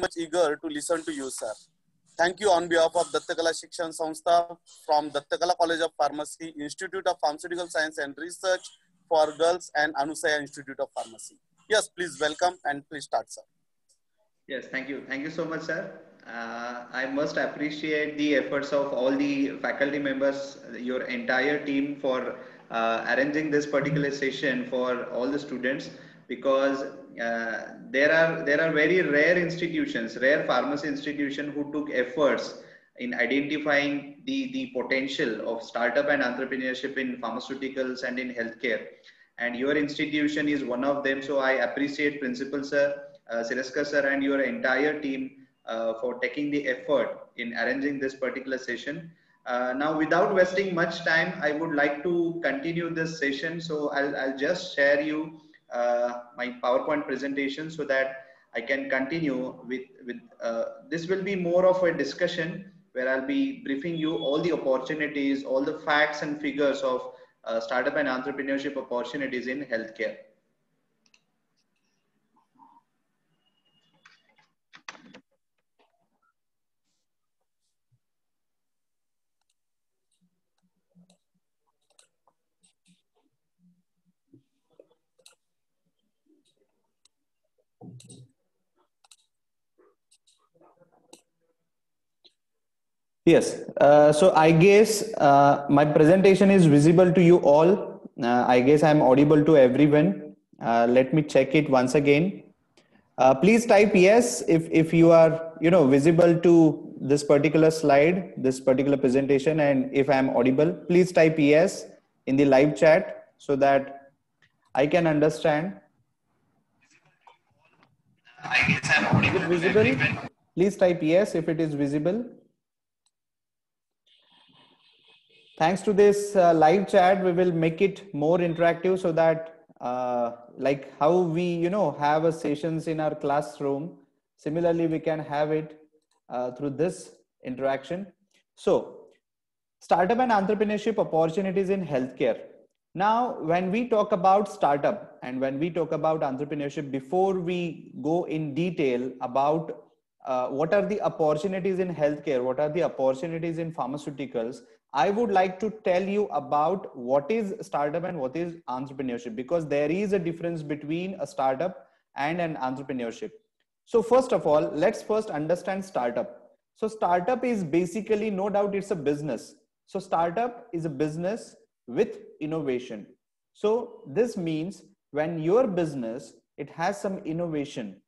much eager to listen to you, sir. Thank you on behalf of Dattakala Shikshan Sanstha from Dattakala College of Pharmacy, Institute of Pharmaceutical Science and Research for Girls and Anusaya Institute of Pharmacy. Yes, please welcome and please start, sir. Yes, thank you. Thank you so much, sir. Uh, I must appreciate the efforts of all the faculty members, your entire team for uh, arranging this particular session for all the students because uh, there are there are very rare institutions, rare pharmacy institution who took efforts in identifying the the potential of startup and entrepreneurship in pharmaceuticals and in healthcare. And your institution is one of them. So I appreciate Principal Sir, uh, Sir, and your entire team uh, for taking the effort in arranging this particular session. Uh, now, without wasting much time, I would like to continue this session. So I'll, I'll just share you my PowerPoint presentation so that I can continue with, with uh, this will be more of a discussion where I'll be briefing you all the opportunities, all the facts and figures of uh, startup and entrepreneurship opportunities in healthcare. Yes. Uh, so I guess uh, my presentation is visible to you all. Uh, I guess I'm audible to everyone. Uh, let me check it once again. Uh, please type yes if, if you are you know visible to this particular slide, this particular presentation, and if I'm audible, please type yes in the live chat so that I can understand. I guess I'm audible. Visible? Please type yes if it is visible. Thanks to this uh, live chat we will make it more interactive so that uh, like how we you know have a sessions in our classroom. Similarly we can have it uh, through this interaction. So startup and entrepreneurship opportunities in healthcare. Now when we talk about startup and when we talk about entrepreneurship before we go in detail about uh, what are the opportunities in healthcare what are the opportunities in pharmaceuticals I would like to tell you about what is startup and what is entrepreneurship because there is a difference between a startup and an entrepreneurship. So first of all, let's first understand startup. So startup is basically no doubt it's a business. So startup is a business with innovation. So this means when your business, it has some innovation,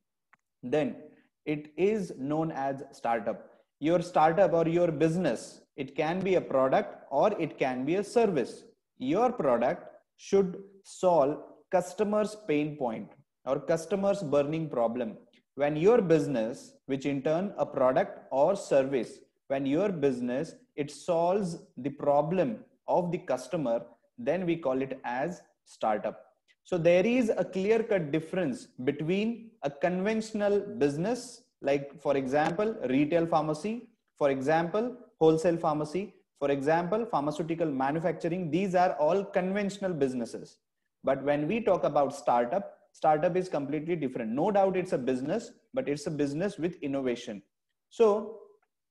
then it is known as startup. Your startup or your business it can be a product or it can be a service. Your product should solve customer's pain point or customer's burning problem. When your business, which in turn a product or service, when your business, it solves the problem of the customer, then we call it as startup. So there is a clear cut difference between a conventional business, like for example, retail pharmacy, for example, wholesale pharmacy, for example, pharmaceutical manufacturing, these are all conventional businesses. But when we talk about startup, startup is completely different. No doubt it's a business, but it's a business with innovation. So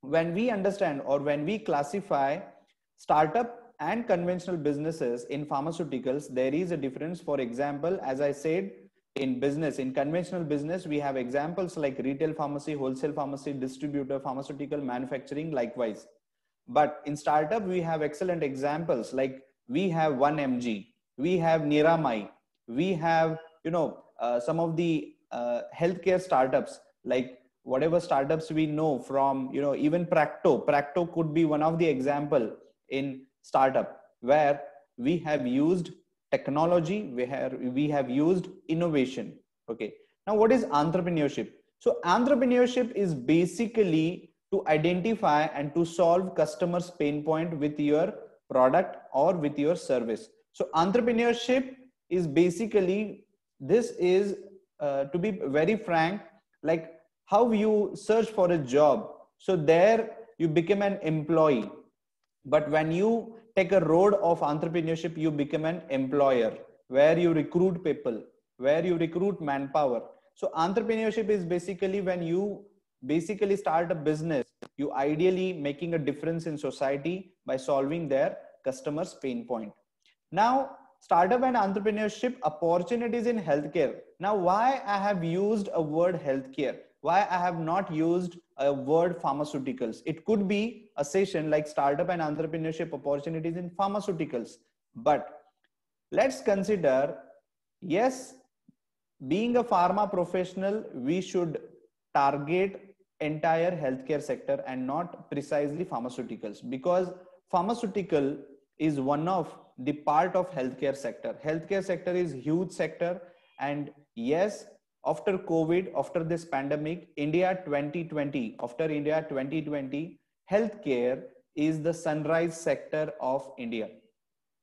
when we understand or when we classify startup and conventional businesses in pharmaceuticals, there is a difference. For example, as I said, in business, in conventional business, we have examples like retail pharmacy, wholesale pharmacy, distributor, pharmaceutical manufacturing, likewise. But in startup, we have excellent examples like we have 1mg, we have Niramai, we have, you know, uh, some of the uh, healthcare startups like whatever startups we know from, you know, even Practo. Practo could be one of the example in startup where we have used technology, we have, we have used innovation. Okay. Now, what is entrepreneurship? So entrepreneurship is basically to identify and to solve customers pain point with your product or with your service so entrepreneurship is basically this is uh, to be very frank like how you search for a job so there you become an employee but when you take a road of entrepreneurship you become an employer where you recruit people where you recruit manpower so entrepreneurship is basically when you basically start a business, you ideally making a difference in society by solving their customers' pain point. Now, startup and entrepreneurship opportunities in healthcare. Now, why I have used a word healthcare? Why I have not used a word pharmaceuticals? It could be a session like startup and entrepreneurship opportunities in pharmaceuticals. But let's consider, yes, being a pharma professional, we should target entire healthcare sector and not precisely pharmaceuticals because pharmaceutical is one of the part of healthcare sector healthcare sector is huge sector and yes after covid after this pandemic india 2020 after india 2020 healthcare is the sunrise sector of india.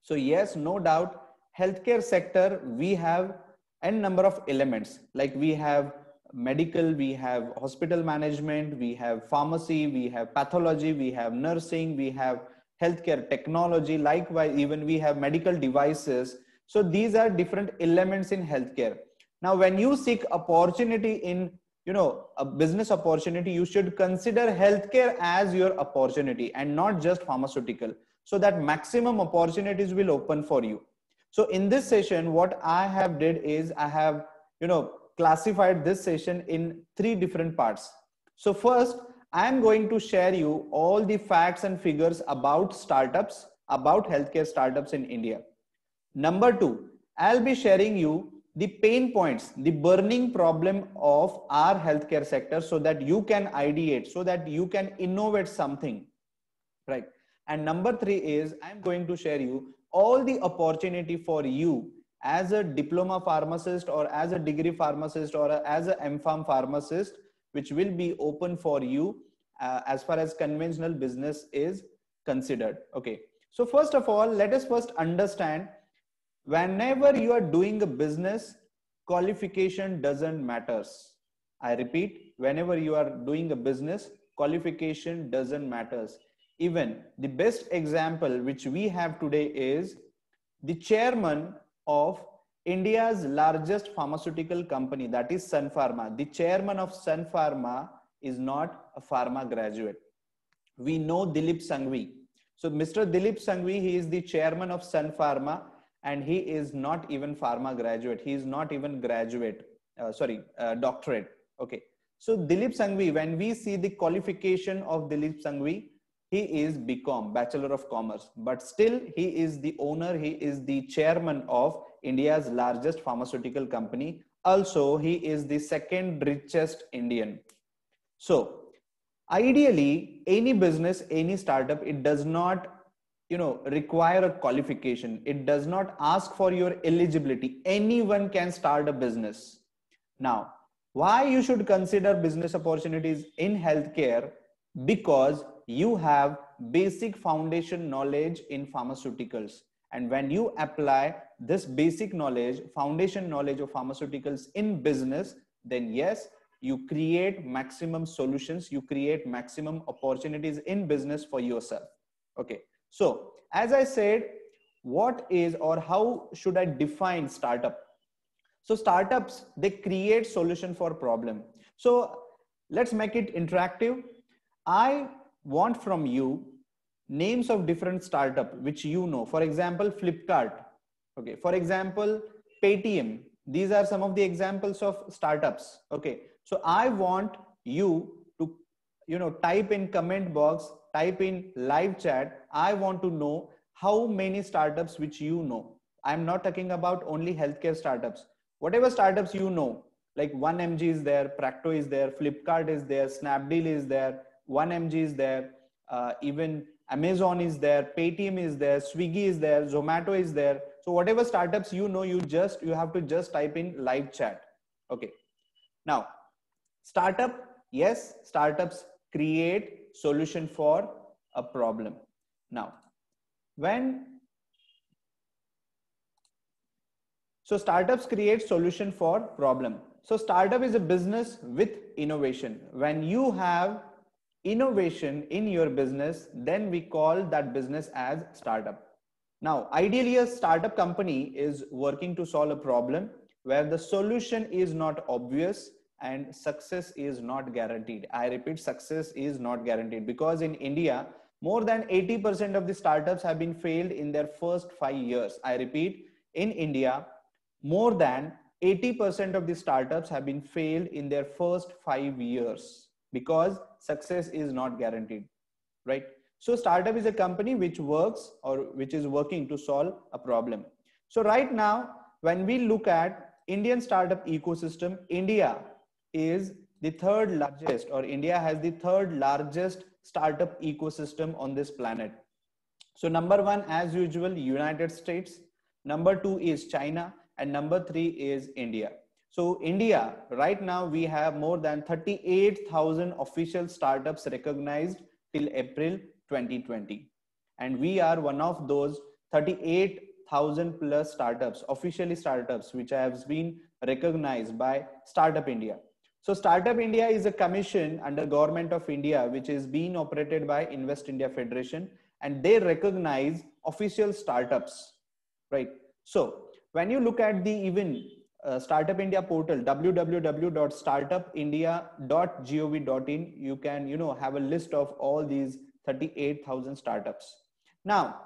So yes no doubt healthcare sector we have n number of elements. Like we have medical we have hospital management we have pharmacy we have pathology we have nursing we have healthcare technology likewise even we have medical devices. So these are different elements in healthcare now when you seek opportunity in you know a business opportunity you should consider healthcare as your opportunity and not just pharmaceutical so that maximum opportunities will open for you so in this session what i have did is i have you know classified this session in three different parts. So first, I am going to share you all the facts and figures about startups, about healthcare startups in India. Number two, I'll be sharing you the pain points, the burning problem of our healthcare sector so that you can ideate, so that you can innovate something, right? And number three is I'm going to share you all the opportunity for you as a diploma pharmacist or as a degree pharmacist or as a MPharm pharmacist, which will be open for you uh, as far as conventional business is considered. Okay. So first of all, let us first understand whenever you are doing a business, qualification doesn't matters. I repeat, whenever you are doing a business, qualification doesn't matters. Even the best example which we have today is the chairman of India's largest pharmaceutical company, that is Sun Pharma. The chairman of Sun Pharma is not a pharma graduate. We know Dilip Shanghvi So Mr. Dilip Shanghvi he is the chairman of Sun Pharma and he is not even pharma graduate. He is not even graduate, uh, sorry, uh, doctorate. Okay. So Dilip Shanghvi when we see the qualification of Dilip Shanghvi he is BCom, Bachelor of Commerce, but still he is the owner, he is the chairman of India's largest pharmaceutical company. Also, he is the second richest Indian. So, ideally, any business, any startup, it does not you know require a qualification. It does not ask for your eligibility. Anyone can start a business. Now why you should consider business opportunities in healthcare? Because you have basic foundation knowledge in pharmaceuticals. And when you apply this basic knowledge foundation knowledge of pharmaceuticals in business then yes you create maximum solutions you create maximum opportunities in business for yourself. Okay so as i said what is or how should i define startup? So startups they create solution for problem. So let's make it interactive. I want from you names of different startup which you know. For example flipkart. Okay for example paytm. These are some of the examples of startups. Okay so i want you to you know type in comment box type in live chat i want to know how many startups which you know. I'm not talking about only healthcare startups. Whatever startups you know like 1mg is there practo is there flipkart is there snapdeal is there 1mg is there uh, even amazon is there paytm is there swiggy is there zomato is there. So whatever startups you know you just you have to just type in live chat. Okay. Now startup yes startups create solution for a problem. Now when so startups create solution for problem. So startup is a business with innovation. When you have innovation in your business, then we call that business as startup. Now, ideally, a startup company is working to solve a problem where the solution is not obvious and success is not guaranteed. I repeat, success is not guaranteed because in India, more than 80% of the startups have been failed in their first five years. I repeat, in India, more than 80% of the startups have been failed in their first five years because success is not guaranteed, right? So startup is a company which works or which is working to solve a problem. So right now, when we look at Indian startup ecosystem, India is the third largest or India has the third largest startup ecosystem on this planet. So number one, as usual, United States. Number two is China and number three is India. So India, right now we have more than 38,000 official startups recognized till April 2020. And we are one of those 38,000 plus startups, officially startups, which have been recognized by Startup India. So Startup India is a commission under government of India, which is being operated by Invest India Federation and they recognize official startups, right? So when you look at the even uh, Startup India portal, www.startupindia.gov.in, you can, you know, have a list of all these 38,000 startups. Now,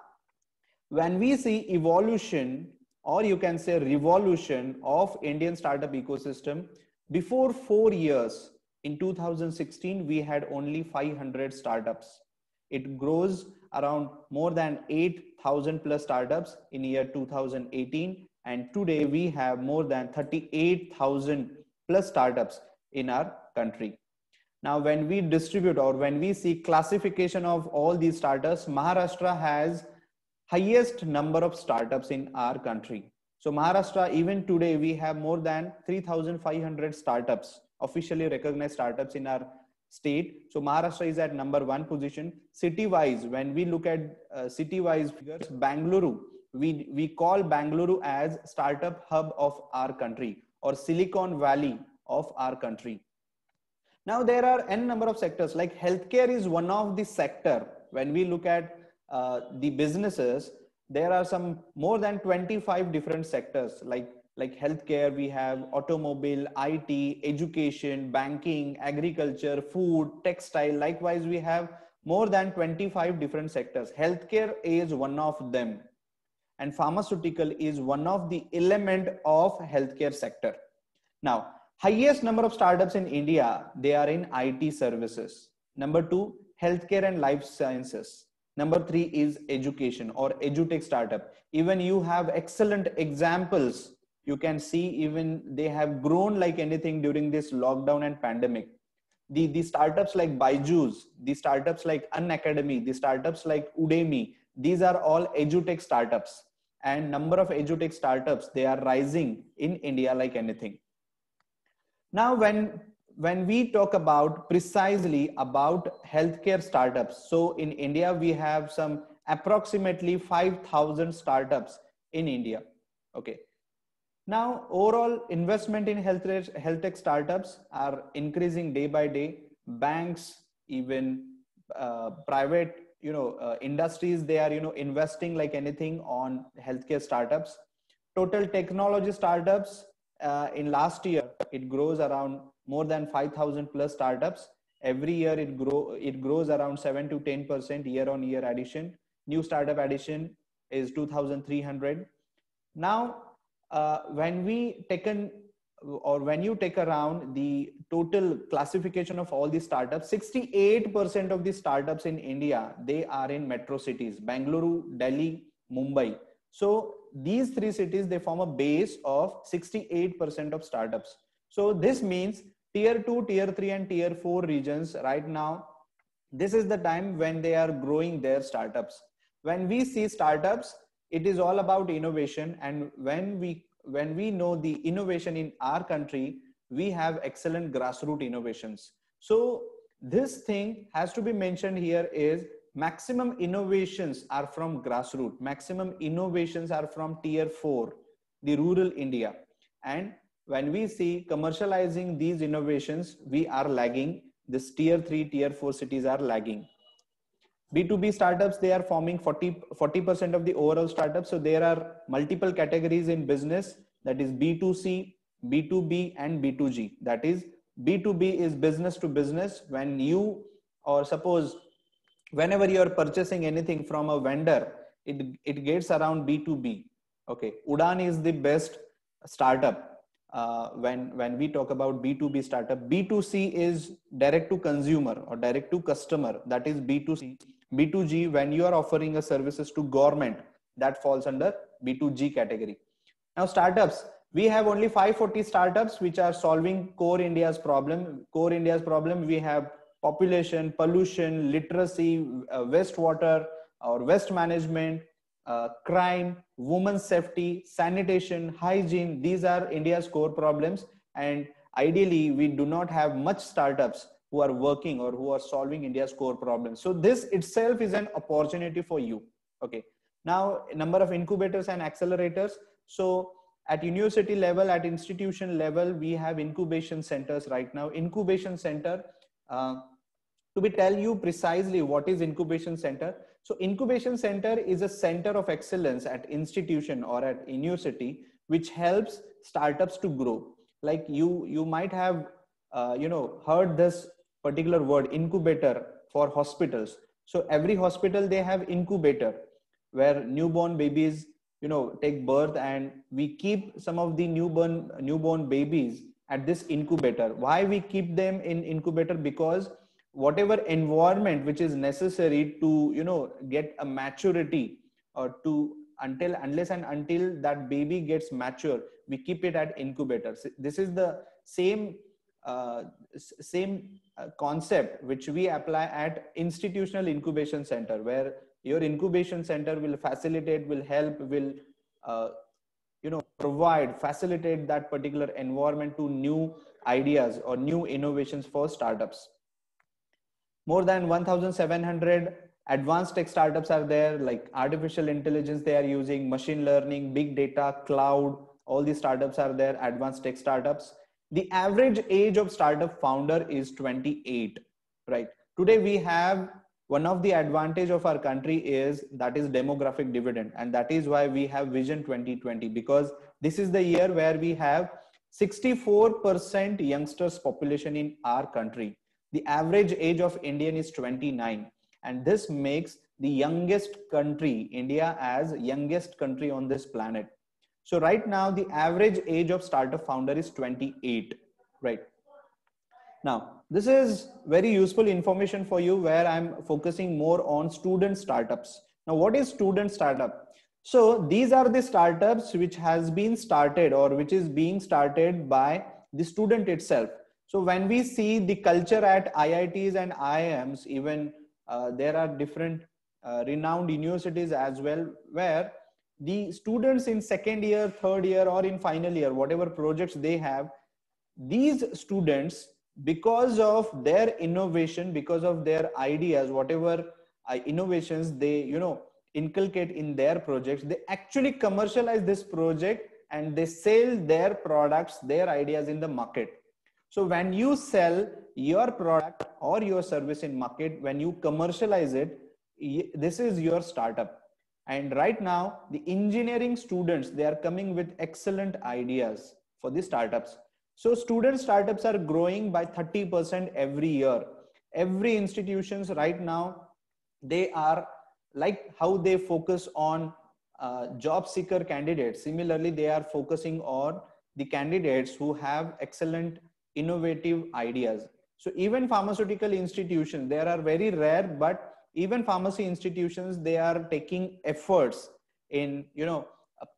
when we see evolution or you can say revolution of Indian startup ecosystem, before four years, in 2016, we had only 500 startups. It grows around more than 8,000 plus startups in year 2018. And today we have more than 38,000 plus startups in our country. Now, when we distribute or when we see classification of all these startups, Maharashtra has highest number of startups in our country. So Maharashtra, even today, we have more than 3,500 startups, officially recognized startups in our state. So Maharashtra is at number one position. City-wise, when we look at uh, city-wise figures, Bangalore, we, we call Bangalore as startup hub of our country or Silicon Valley of our country. Now there are n number of sectors like healthcare is one of the sector. When we look at uh, the businesses, there are some more than 25 different sectors like like healthcare we have automobile it education banking agriculture food textile. Likewise we have more than 25 different sectors. Healthcare is one of them. And pharmaceutical is one of the element of healthcare sector. Now highest number of startups in india they are in it services. Number 2 healthcare and life sciences Number three is education or edutech startup. Even you have excellent examples. You can see even they have grown like anything during this lockdown and pandemic. The, the startups like Byju's, the startups like Unacademy, the startups like Udemy, these are all edutech startups. And number of edutech startups, they are rising in India like anything. Now, when when we talk about precisely about healthcare startups so in india we have some approximately 5000 startups in india okay? Now overall investment in health health tech startups are increasing day by day. Banks even uh, private you know uh, industries they are you know investing like anything on healthcare startups. Total technology startups uh, in last year it grows around more than 5000 plus startups. Every year it grow it grows around 7 to 10 percent year on year addition. New startup addition is 2300 now uh, when we taken or when you take around the total classification of all the startups 68% of the startups in india they are in metro cities bangalore delhi mumbai. So these three cities they form a base of 68% of startups. So this means tier 2 tier 3 and tier 4 regions right now this is the time when they are growing their startups. When we see startups it is all about innovation. And when we when we know the innovation in our country we have excellent grassroots innovations. So this thing has to be mentioned here is maximum innovations are from grassroots. Maximum innovations are from tier 4 the rural india. And when we see commercializing these innovations, we are lagging. This tier three, tier four cities are lagging. B2B startups, they are forming 40, 40% of the overall startups. So there are multiple categories in business that is B2C, B2B and B2G. That is b2b is business to business when you or suppose whenever you're purchasing anything from a vendor it it gets around b2b okay Udaan is the best startup uh, when when we talk about b2b startup b2c is direct to consumer or direct to customer. That is b2c b2g when you are offering a services to government that falls under b2g category. Now startups we have only 540 startups which are solving core india's problem. Core india's problem we have population pollution literacy uh, wastewater or waste management uh, crime, women's safety, sanitation, hygiene. These are India's core problems. And ideally, we do not have much startups who are working or who are solving India's core problems. So this itself is an opportunity for you. Okay. Now, number of incubators and accelerators. So at university level, at institution level, we have incubation centers right now. Incubation center, uh, to be tell you precisely what is incubation center so incubation center is a center of excellence at institution or at university, which helps startups to grow. Like you, you might have, uh, you know, heard this particular word incubator for hospitals. So every hospital they have incubator where newborn babies, you know, take birth and we keep some of the newborn newborn babies at this incubator. Why we keep them in incubator? Because whatever environment which is necessary to you know get a maturity or to until unless and until that baby gets mature we keep it at incubators this is the same uh, same uh, concept which we apply at institutional incubation center where your incubation center will facilitate will help will uh, you know provide facilitate that particular environment to new ideas or new innovations for startups more than 1700 advanced tech startups are there like artificial intelligence they are using machine learning big data cloud all these startups are there advanced tech startups. The average age of startup founder is 28 right? Today we have one of the advantage of our country is that is demographic dividend and that is why we have vision 2020 because this is the year where we have 64% youngsters population in our country the average age of Indian is 29 and this makes the youngest country, India as youngest country on this planet. So right now the average age of startup founder is 28, right? Now, this is very useful information for you where I'm focusing more on student startups. Now, what is student startup? So these are the startups which has been started or which is being started by the student itself. So when we see the culture at IITs and IIMs, even uh, there are different uh, renowned universities as well, where the students in second year, third year, or in final year, whatever projects they have, these students, because of their innovation, because of their ideas, whatever uh, innovations they, you know, inculcate in their projects, they actually commercialize this project and they sell their products, their ideas in the market so when you sell your product or your service in market, when you commercialize it, this is your startup. And right now, the engineering students, they are coming with excellent ideas for the startups. So student startups are growing by 30% every year. Every institutions right now, they are like how they focus on uh, job seeker candidates. Similarly, they are focusing on the candidates who have excellent innovative ideas. So even pharmaceutical institutions, there are very rare, but even pharmacy institutions, they are taking efforts in, you know,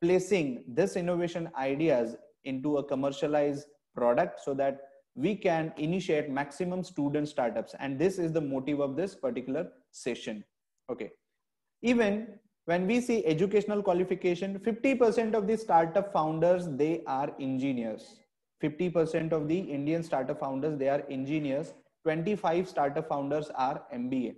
placing this innovation ideas into a commercialized product so that we can initiate maximum student startups. And this is the motive of this particular session. Okay. Even when we see educational qualification, 50% of the startup founders, they are engineers 50% of the Indian startup founders, they are engineers. 25 startup founders are MBA.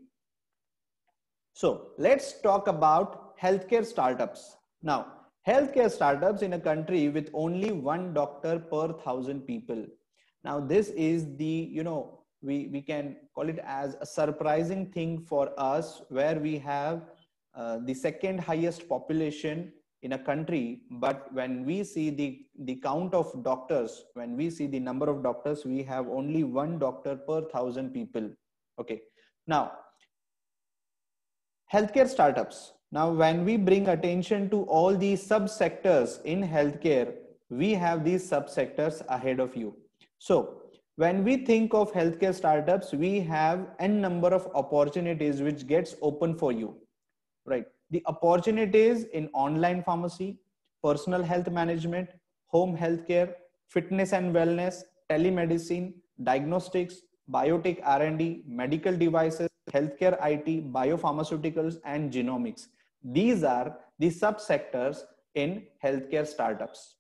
So let's talk about healthcare startups. Now, healthcare startups in a country with only one doctor per thousand people. Now, this is the, you know, we, we can call it as a surprising thing for us where we have uh, the second highest population in a country but when we see the the count of doctors when we see the number of doctors we have only one doctor per thousand people. Okay. Now healthcare startups. Now when we bring attention to all these subsectors in healthcare we have these subsectors ahead of you. So when we think of healthcare startups we have n number of opportunities which gets open for you. Right the opportunities in online pharmacy, personal health management, home healthcare, fitness and wellness, telemedicine, diagnostics, biotech R&D, medical devices, healthcare IT, biopharmaceuticals, and genomics. These are the subsectors in healthcare startups.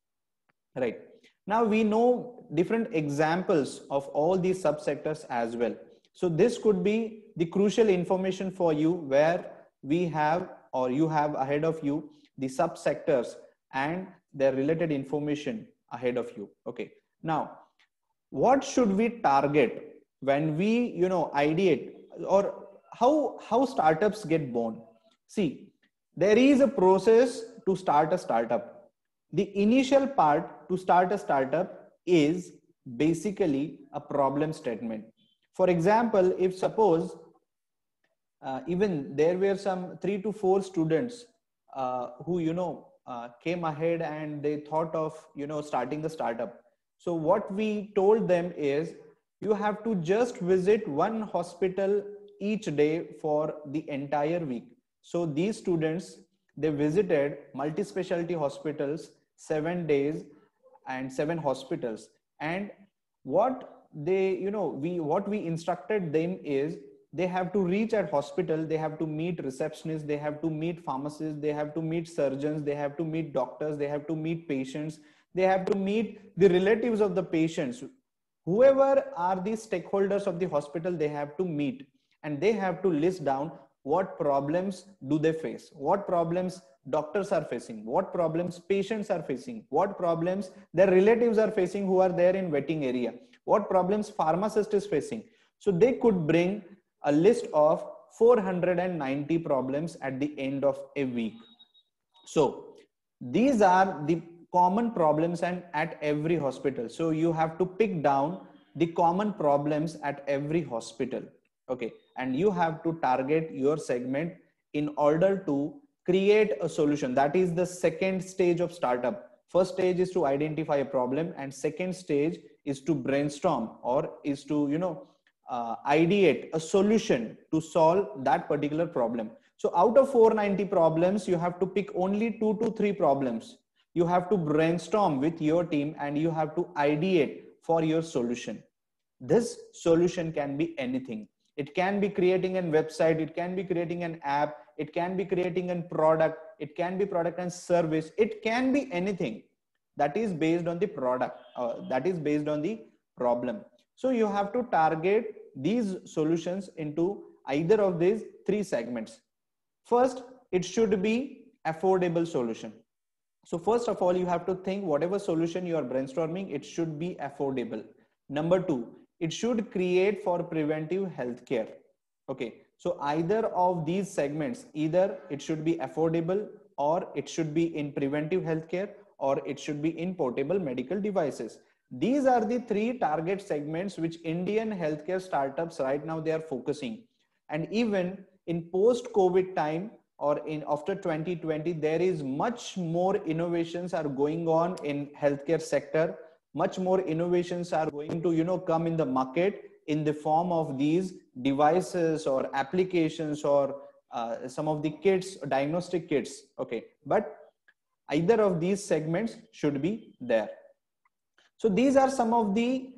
Right. Now we know different examples of all these subsectors as well. So this could be the crucial information for you where we have or you have ahead of you the subsectors and their related information ahead of you. Okay. Now what should we target when we you know ideate or how how startups get born? See there is a process to start a startup. The initial part to start a startup is basically a problem statement. For example if suppose uh, even there were some three to four students uh, who you know uh, came ahead and they thought of you know starting the startup. So what we told them is you have to just visit one hospital each day for the entire week. So these students they visited multi-specialty hospitals seven days and seven hospitals. And what they you know we what we instructed them is they have to reach at hospital they have to meet receptionists they have to meet pharmacists they have to meet surgeons they have to meet doctors they have to meet patients they have to meet the relatives of the patients. Whoever are the stakeholders of the hospital they have to meet and they have to list down what problems do they face what problems doctors are facing what problems patients are facing what problems their relatives are facing who are there in waiting area what problems pharmacist is facing. So they could bring a list of 490 problems at the end of a week. So these are the common problems and at every hospital. So you have to pick down the common problems at every hospital. Okay. And you have to target your segment in order to create a solution. That is the second stage of startup. First stage is to identify a problem and second stage is to brainstorm or is to, you know, uh, ideate a solution to solve that particular problem. So out of 490 problems, you have to pick only two to three problems. You have to brainstorm with your team and you have to ideate for your solution. This solution can be anything. It can be creating a website. It can be creating an app. It can be creating a product. It can be product and service. It can be anything that is based on the product. Uh, that is based on the problem. So you have to target these solutions into either of these three segments. First, it should be affordable solution. So first of all, you have to think whatever solution you are brainstorming, it should be affordable. Number two, it should create for preventive healthcare. Okay. So either of these segments, either it should be affordable or it should be in preventive healthcare or it should be in portable medical devices. These are the three target segments which Indian healthcare startups right now they are focusing. And even in post-COVID time or in after 2020, there is much more innovations are going on in healthcare sector. Much more innovations are going to you know come in the market in the form of these devices or applications or uh, some of the kits, diagnostic kits. Okay, but either of these segments should be there. So these are some of the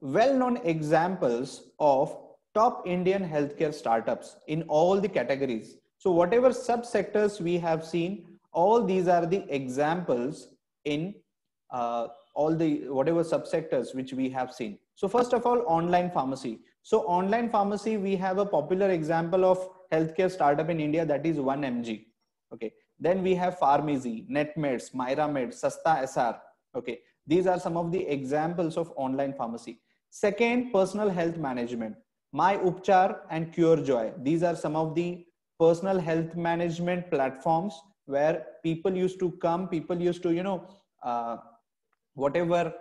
well-known examples of top Indian healthcare startups in all the categories. So whatever subsectors we have seen, all these are the examples in uh, all the whatever subsectors which we have seen. So first of all, online pharmacy. So online pharmacy, we have a popular example of healthcare startup in India that is 1mg. Okay. Then we have PharmEasy, NetMeds, MyraMed, Sasta SR. Okay. These are some of the examples of online pharmacy. Second, personal health management. My Upchar and CureJoy. These are some of the personal health management platforms where people used to come, people used to, you know, uh, whatever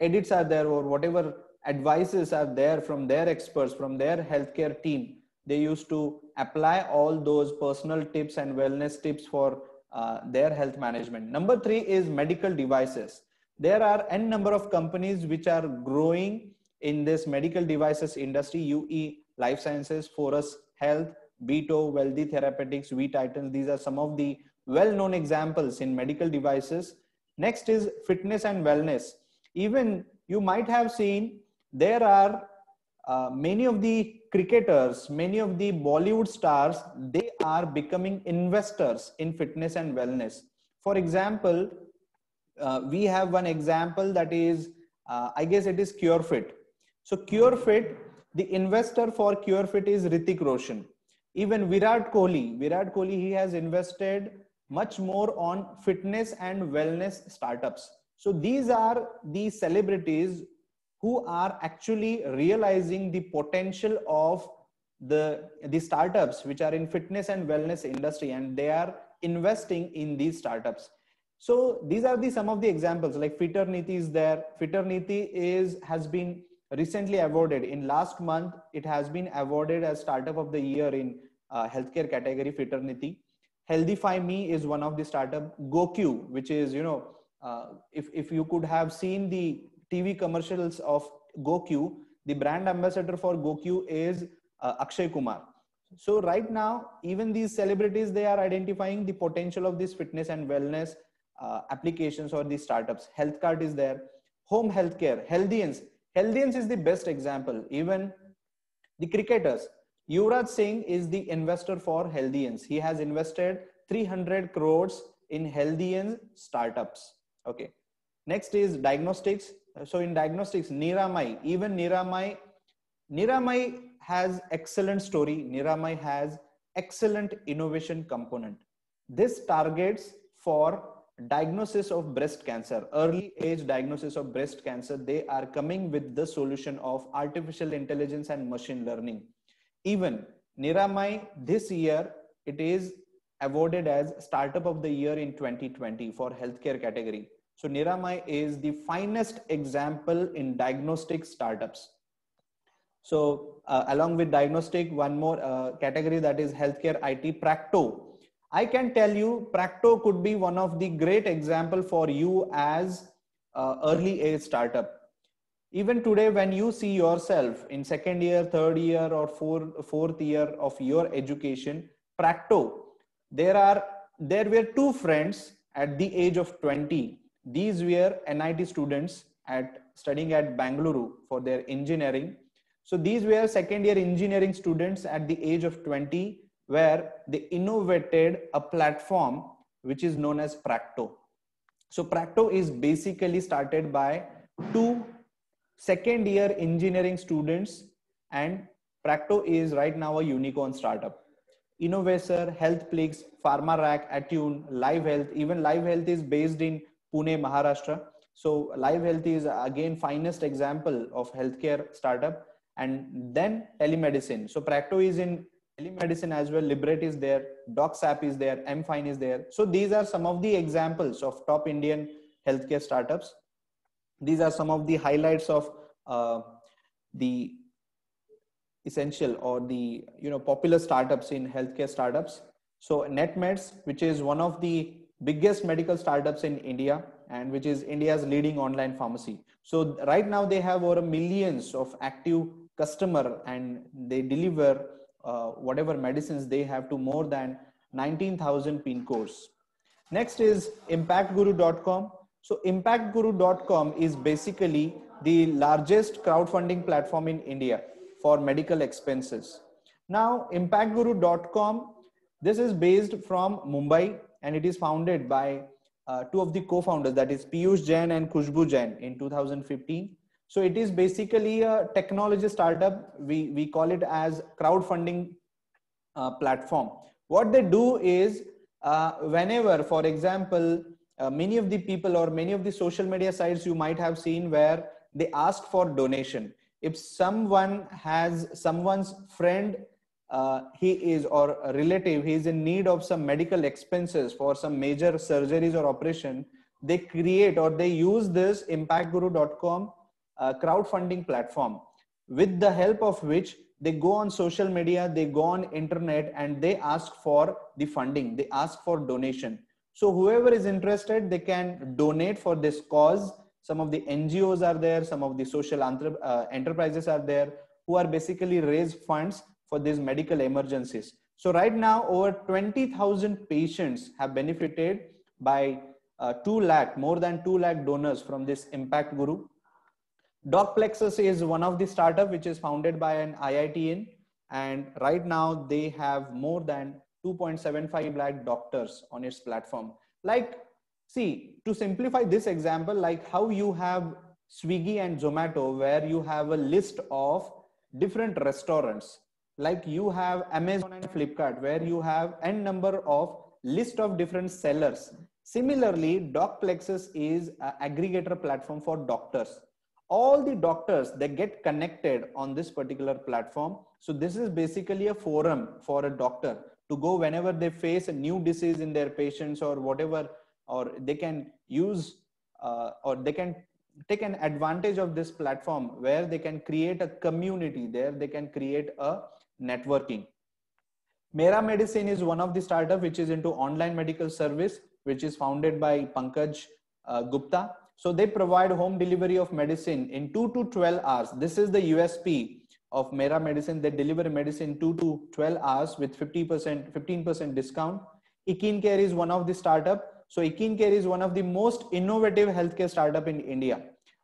edits are there or whatever advices are there from their experts, from their healthcare team, they used to apply all those personal tips and wellness tips for uh, their health management. Number three is medical devices. There are n number of companies which are growing in this medical devices industry, UE Life Sciences, Forus Health, Beto, Wellthy Therapeutics, V Titan. These are some of the well-known examples in medical devices. Next is fitness and wellness. Even you might have seen there are uh, many of the cricketers, many of the Bollywood stars, they are becoming investors in fitness and wellness. For example, uh, we have one example that is, uh, I guess it is CureFit. So CureFit, the investor for CureFit is Hrithik Roshan. Even Virat Kohli, Virat Kohli, he has invested much more on fitness and wellness startups. So these are the celebrities who are actually realizing the potential of the the startups which are in fitness and wellness industry and they are investing in these startups so these are the some of the examples like Fitternity is there. Fitternity is has been recently awarded. In last month it has been awarded as startup of the year in uh, healthcare category Fitternity HealthifyMe is one of the startup. GOQii which is you know uh, if if you could have seen the TV commercials of GOQii, the brand ambassador for GOQii is uh, Akshay Kumar. So right now, even these celebrities, they are identifying the potential of this fitness and wellness uh, applications or these startups. HealthKart is there. Home healthcare, Healthians. Healthians is the best example. Even the cricketers. Yuvraj Singh is the investor for Healthians. He has invested 300 crores in Healthians startups. Okay. Next is diagnostics so in diagnostics niramai even niramai niramai has excellent story niramai has excellent innovation component this targets for diagnosis of breast cancer early age diagnosis of breast cancer they are coming with the solution of artificial intelligence and machine learning even niramai this year it is awarded as startup of the year in 2020 for healthcare category so Niramai is the finest example in diagnostic startups. So uh, along with diagnostic, one more uh, category that is healthcare IT, Practo. I can tell you Practo could be one of the great example for you as uh, early age startup. Even today, when you see yourself in second year, third year or four, fourth year of your education, Practo, there are, there were two friends at the age of 20 these were NIT students at studying at Bangalore for their engineering. So these were second year engineering students at the age of 20 where they innovated a platform which is known as Practo. So Practo is basically started by two second year engineering students and Practo is right now a unicorn startup. Innovaccer, HealthPlix, PharmaRack, Attune, Live Health, even Live Health is based in Pune, Maharashtra. So Live Health is again finest example of healthcare startup. And then telemedicine. So Practo is in telemedicine as well. Lybrate is there. DocsApp is there. MFine is there. So these are some of the examples of top Indian healthcare startups. These are some of the highlights of uh, the essential or the you know popular startups in healthcare startups. So NetMeds, which is one of the biggest medical startups in India and which is India's leading online pharmacy. So right now they have over millions of active customer and they deliver whatever medicines they have to more than 19,000 pin codes. Next is impactguru.com. So impactguru.com is basically the largest crowdfunding platform in India for medical expenses. Now impactguru.com, this is based from Mumbai and it is founded by uh, two of the co-founders that is Piyush Jain and Khushboo Jain in 2015. So it is basically a technology startup. We, we call it as crowdfunding uh, platform. What they do is uh, whenever, for example, uh, many of the people or many of the social media sites you might have seen where they ask for donation. If someone has someone's friend uh, he is or a relative he is in need of some medical expenses for some major surgeries or operation they create or they use this impactguru.com uh, crowdfunding platform with the help of which they go on social media they go on internet and they ask for the funding. They ask for donation. So whoever is interested they can donate for this cause. Some of the ngos are there some of the social uh, enterprises are there who are basically raise funds for these medical emergencies. So right now over 20000 patients have benefited by uh, 2 lakh more than 2 lakh donors from this impact guru docplexus is one of the startup which is founded by an IITian and right now they have more than 2.75 lakh doctors on its platform. Like see to simplify this example like how you have swiggy and zomato where you have a list of different restaurants. Like you have amazon and flipkart where you have n number of list of different sellers. Similarly docplexus is an aggregator platform for doctors all the doctors they get connected on this particular platform. So this is basically a forum for a doctor to go whenever they face a new disease in their patients or whatever or they can use uh, or they can take an advantage of this platform where they can create a community there. They can create a networking. Mera medicine is one of the startup which is into online medical service which is founded by pankaj uh, gupta so they provide home delivery of medicine in 2 to 12 hours this is the usp of Mera Medicine. They deliver medicine 2 to 12 hours with 50%, 15% discount. Ekincare is one of the startup. So Ekincare is one of the most innovative healthcare startup in India.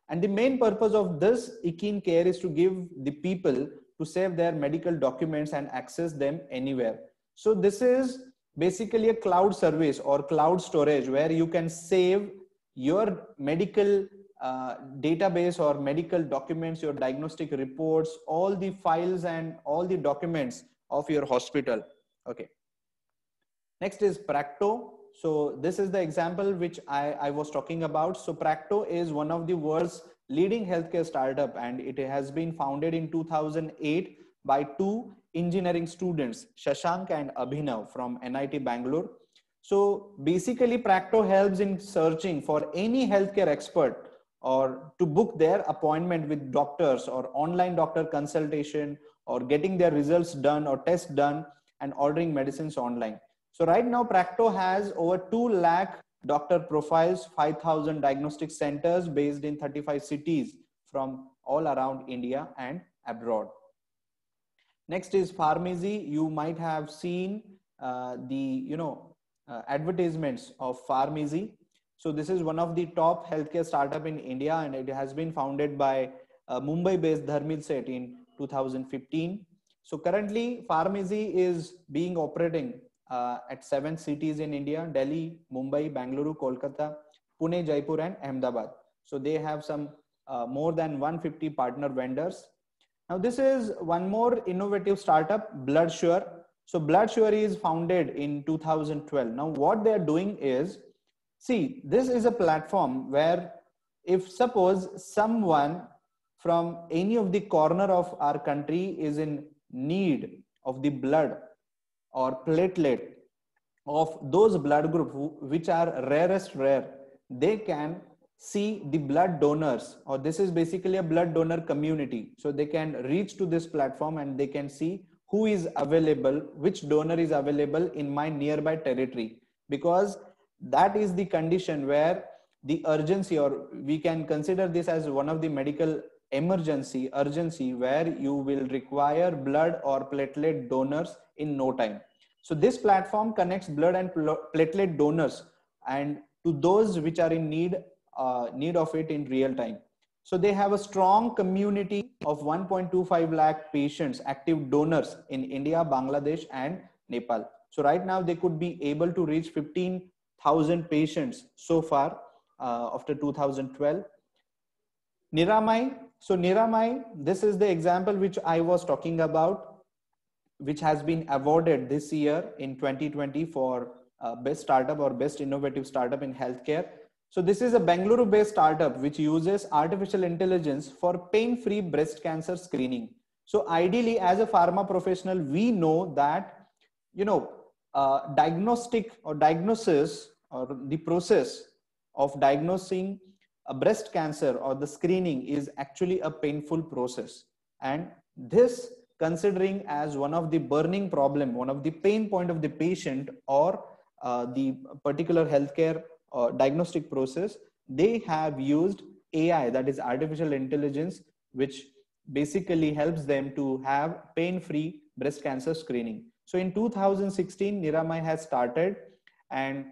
And the main purpose of this Ekincare is to give the people to save their medical documents and access them anywhere. So this is basically a cloud service or cloud storage where you can save your medical uh, database or medical documents, your diagnostic reports, all the files and all the documents of your hospital. Okay. Next is Practo. So this is the example which I, I was talking about. So Practo is one of the world's leading healthcare startup and it has been founded in 2008 by two engineering students, Shashank and Abhinav from NIT Bangalore. So basically Practo helps in searching for any healthcare expert or to book their appointment with doctors or online doctor consultation or getting their results done or tests done and ordering medicines online. So right now Practo has over 2 lakh doctor profiles, 5,000 diagnostic centers based in 35 cities from all around India and abroad. Next is PharmEasy. You might have seen uh, the, you know, uh, advertisements of PharmEasy so this is one of the top healthcare startup in India and it has been founded by uh, Mumbai-based Dharmil Sheth in 2015. So currently PharmEasy is being operating uh, at seven cities in India, Delhi, Mumbai, Bangalore, Kolkata, Pune, Jaipur and Ahmedabad. So they have some uh, more than 150 partner vendors. Now this is one more innovative startup, BloodSure. So BloodSure is founded in 2012. Now what they are doing is See, this is a platform where if suppose someone from any of the corner of our country is in need of the blood or platelet of those blood group which are rarest rare, they can see the blood donors or this is basically a blood donor community. So they can reach to this platform and they can see who is available, which donor is available in my nearby territory. Because that is the condition where the urgency or we can consider this as one of the medical emergency urgency where you will require blood or platelet donors in no time. So this platform connects blood and platelet donors and to those which are in need uh, need of it in real time. So they have a strong community of 1.25 lakh patients active donors in india bangladesh and nepal so right now they could be able to reach 15 1,000 patients so far uh, after 2012. Niramai. So Niramai, this is the example which I was talking about, which has been awarded this year in 2020 for uh, best startup or best innovative startup in healthcare. So this is a Bangalore based startup which uses artificial intelligence for pain-free breast cancer screening. so ideally as a pharma professional we know that you know uh, diagnostic or diagnosis or the process of diagnosing a breast cancer or the screening is actually a painful process and this considering as one of the burning problem one of the pain point of the patient or uh, the particular healthcare or diagnostic process they have used ai that is artificial intelligence which basically helps them to have pain free breast cancer screening. So in 2016 niramai has started and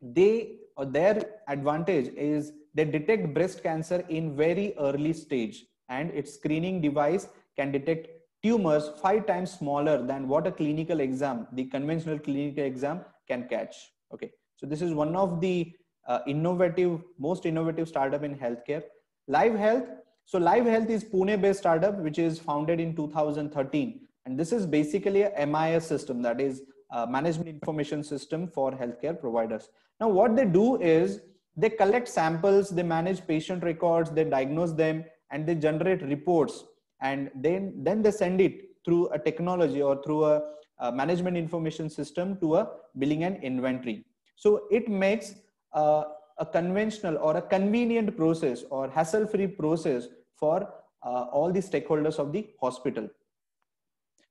they or their advantage is they detect breast cancer in very early stage and its screening device can detect tumors five times smaller than what a clinical exam the conventional clinical exam can catch. Okay so this is one of the uh, innovative most innovative startup in healthcare. Live health so live health is pune based startup which is founded in 2013 and this is basically a mis system that is management information system for healthcare providers. Now what they do is they collect samples they manage patient records they diagnose them and they generate reports. And then then they send it through a technology or through a, a management information system to a billing and inventory so it makes uh, a conventional or a convenient process or hassle free process for uh, all the stakeholders of the hospital.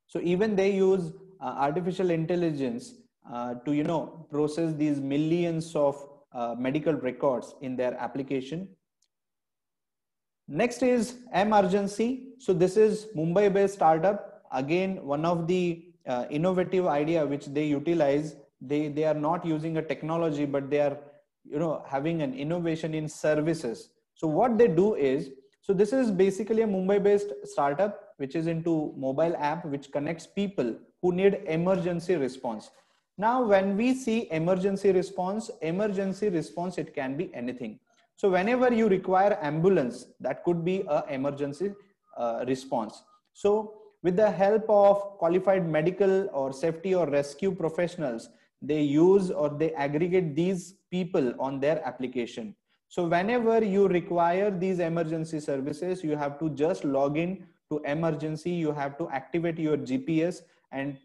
So even they use uh, artificial intelligence uh, to you know process these millions of uh, medical records in their application. Next is MUrgency. So this is mumbai based startup. Again one of the uh, innovative idea which they utilize they they are not using a technology but they are you know having an innovation in services. So what they do is so this is basically a mumbai based startup which is into mobile app which connects people who need emergency response. Now when we see emergency response emergency response it can be anything. So whenever you require ambulance that could be a emergency uh, response. So with the help of qualified medical or safety or rescue professionals they use or they aggregate these people on their application. So whenever you require these emergency services you have to just log in to MUrgency you have to activate your gps and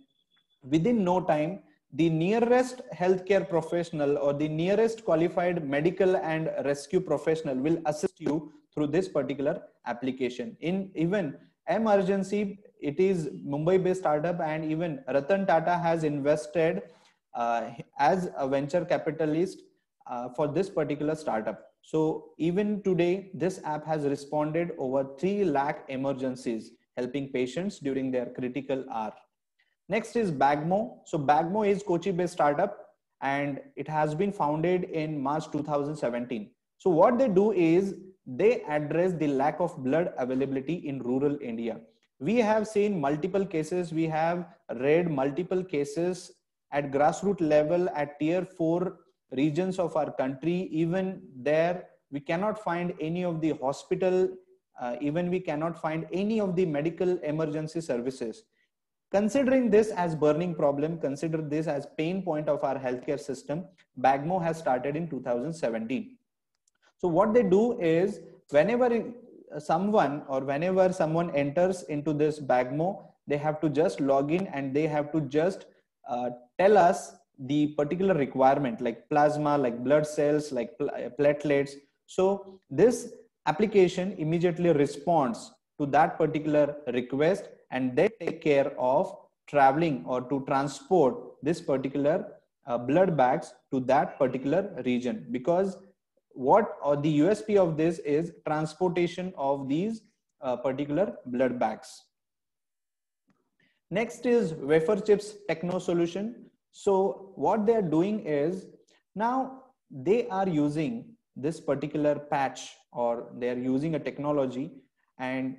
within no time the nearest healthcare professional or the nearest qualified medical and rescue professional will assist you through this particular application. In even MUrgency it is mumbai based startup and even ratan tata has invested as a venture capitalist uh, for this particular startup. So even today, this app has responded over 3 lakh emergencies, helping patients during their critical hour. Next is Bagmo. So Bagmo is a Kochi-based startup and it has been founded in March 2017. So what they do is they address the lack of blood availability in rural India. We have seen multiple cases. We have read multiple cases at grassroots level at tier 4 regions of our country even there we cannot find any of the hospital uh, even we cannot find any of the medical emergency services. Considering this as burning problem consider this as pain point of our healthcare system bagmo has started in 2017 so what they do is whenever someone or whenever someone enters into this bagmo they have to just log in and they have to just uh, tell us the particular requirement like plasma like blood cells like pl platelets. So this application immediately responds to that particular request and they take care of traveling or to transport this particular uh, blood bags to that particular region. Because what or the usp of this is transportation of these uh, particular blood bags Next is wafer chips techno solution. So what they are doing is now they are using this particular patch or they are using a technology and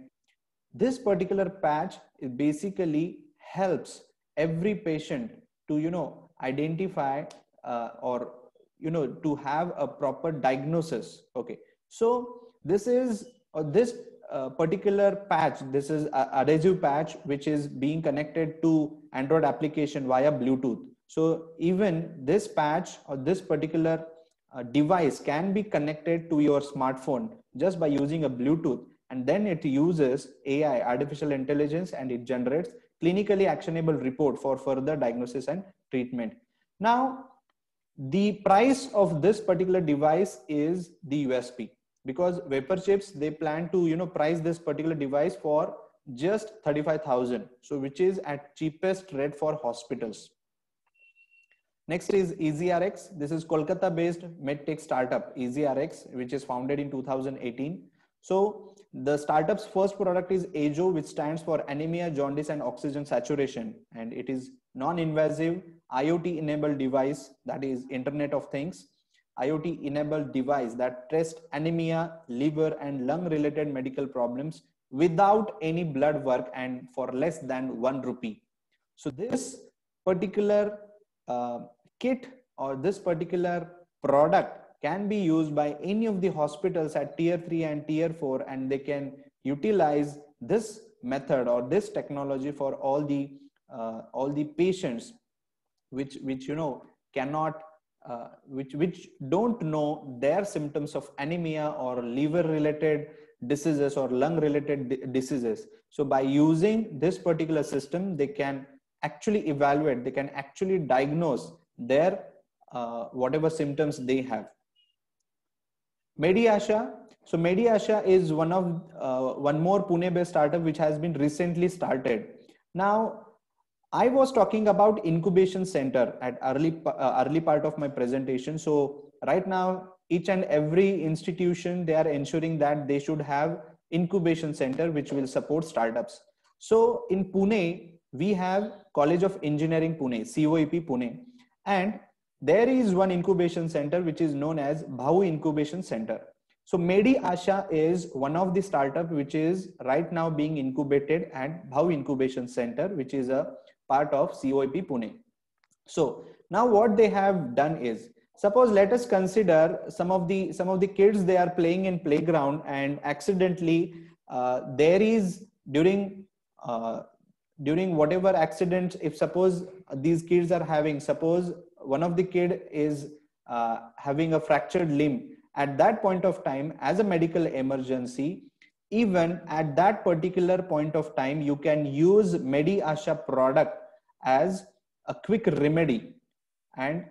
this particular patch basically helps every patient to you know identify uh, or you know to have a proper diagnosis okay so this is uh, this particular patch, this is a adhesive patch, which is being connected to Android application via Bluetooth. So even this patch or this particular uh, device can be connected to your smartphone just by using a Bluetooth and then it uses ai artificial intelligence and it generates clinically actionable report for further diagnosis and treatment now the price of this particular device is the usp because wafer chips they plan to you know price this particular device for just 35000 so which is at cheapest rate for hospitals. Next is EzeRx this is kolkata based medtech startup EzeRx which is founded in 2018 so the startup's first product is ajo which stands for anemia jaundice and oxygen saturation. And it is non-invasive iot enabled device that is internet of things IoT enabled device that tests anemia, liver, and lung related medical problems without any blood work and for less than one rupee. So, this particular uh, kit or this particular product can be used by any of the hospitals at tier 3 and tier 4 and they can utilize this method or this technology for all the uh, all the patients which which you know cannot uh, which which don't know their symptoms of anemia or liver related diseases or lung related diseases. So by using this particular system they can actually evaluate they can actually diagnose their uh, whatever symptoms they have. Mediasha so mediasha is one of uh, one more pune based startup which has been recently started. Now I was talking about incubation center at early uh, early part of my presentation. So right now, each and every institution they are ensuring that they should have incubation center which will support startups. So in Pune, we have College of Engineering Pune, COEP Pune, and there is one incubation center which is known as Bhau Incubation Center. So Medi Asha is one of the startup which is right now being incubated at Bhau Incubation Center, which is a part of COEP Pune. So now what they have done is, suppose let us consider some of the some of the kids they are playing in playground and accidentally uh, there is during uh, during whatever accident if suppose these kids are having suppose one of the kid is uh, having a fractured limb at that point of time as a medical emergency even at that particular point of time you can use medi asha product as a quick remedy. And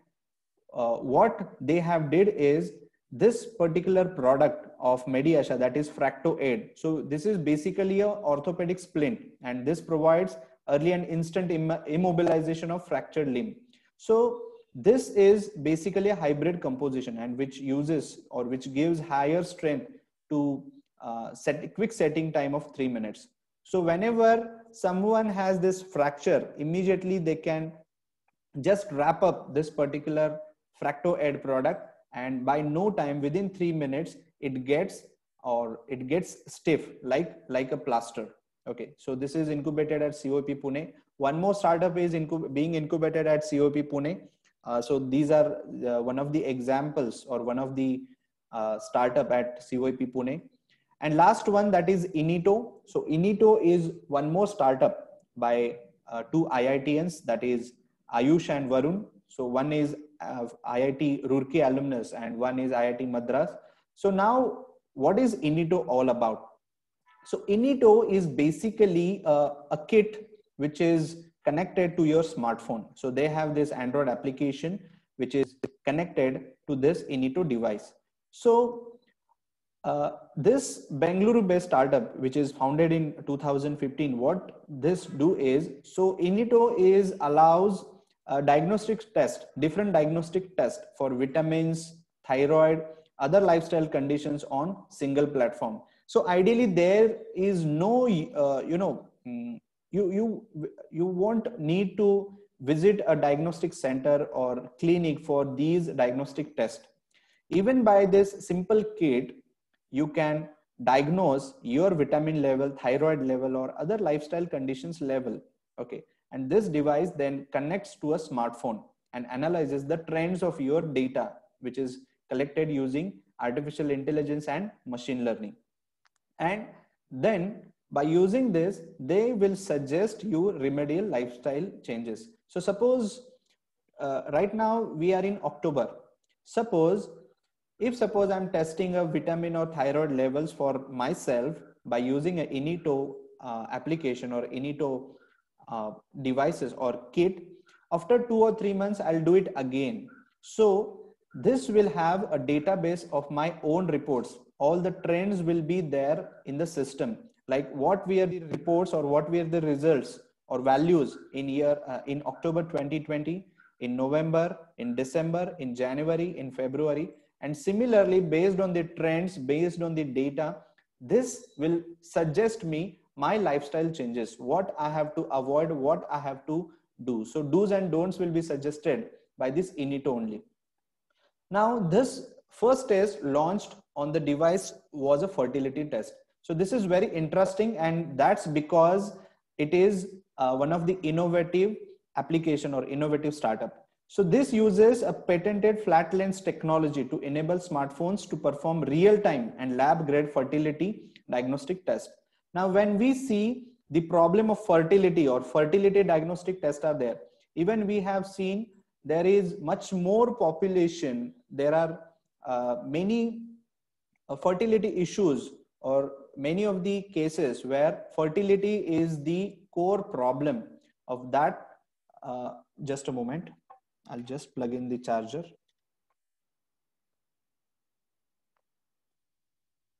uh, what they have did is this particular product of mediasha that is fracto aid so this is basically a orthopedic splint and this provides early and instant Im immobilization of fractured limb. So this is basically a hybrid composition and which uses or which gives higher strength to uh, set quick setting time of three minutes. So whenever someone has this fracture, immediately they can just wrap up this particular fracto aid product and by no time within three minutes it gets or it gets stiff like like a plaster. Okay so this is incubated at COEP pune. One more startup is incub being incubated at COEP pune. Uh, so these are uh, one of the examples or one of the uh, startup at COEP pune and last one that is Inito. So Inito is one more startup by uh, two IITians that is Ayush and Varun. So one is uh, IIT Roorkee alumnus and one is IIT Madras. So now what is Inito all about? So Inito is basically a, a kit which is connected to your smartphone. So they have this Android application which is connected to this Inito device. So uh, this Bengaluru based startup, which is founded in 2015, what this do is, so Inito is allows a diagnostic test, different diagnostic test for vitamins, thyroid, other lifestyle conditions on single platform. So ideally there is no, uh, you know, mm, you, you, you won't need to visit a diagnostic center or clinic for these diagnostic tests. Even by this simple kit, you can diagnose your vitamin level thyroid level or other lifestyle conditions level okay? And this device then connects to a smartphone and analyzes the trends of your data which is collected using artificial intelligence and machine learning. And then by using this they will suggest you remedial lifestyle changes. So suppose uh, right now we are in october. Suppose if suppose i'm testing a vitamin or thyroid levels for myself by using an Inito uh, application or Inito uh, devices or kit, after two or three months, I'll do it again. So this will have a database of my own reports. All the trends will be there in the system. Like what were the reports or what were the results or values in year uh, in October 2020, in November, in December, in January, in February. And similarly, based on the trends, based on the data, this will suggest me my lifestyle changes, what I have to avoid, what I have to do. So do's and don'ts will be suggested by this Inito only. Now this first test launched on the device was a fertility test. So this is very interesting and that's because it is uh, one of the innovative application or innovative startup. So this uses a patented flat lens technology to enable smartphones to perform real-time and lab-grade fertility diagnostic test. Now, when we see the problem of fertility or fertility diagnostic tests are there, even we have seen there is much more population. There are uh, many uh, fertility issues or many of the cases where fertility is the core problem of that. Uh, just a moment. I'll just plug in the charger.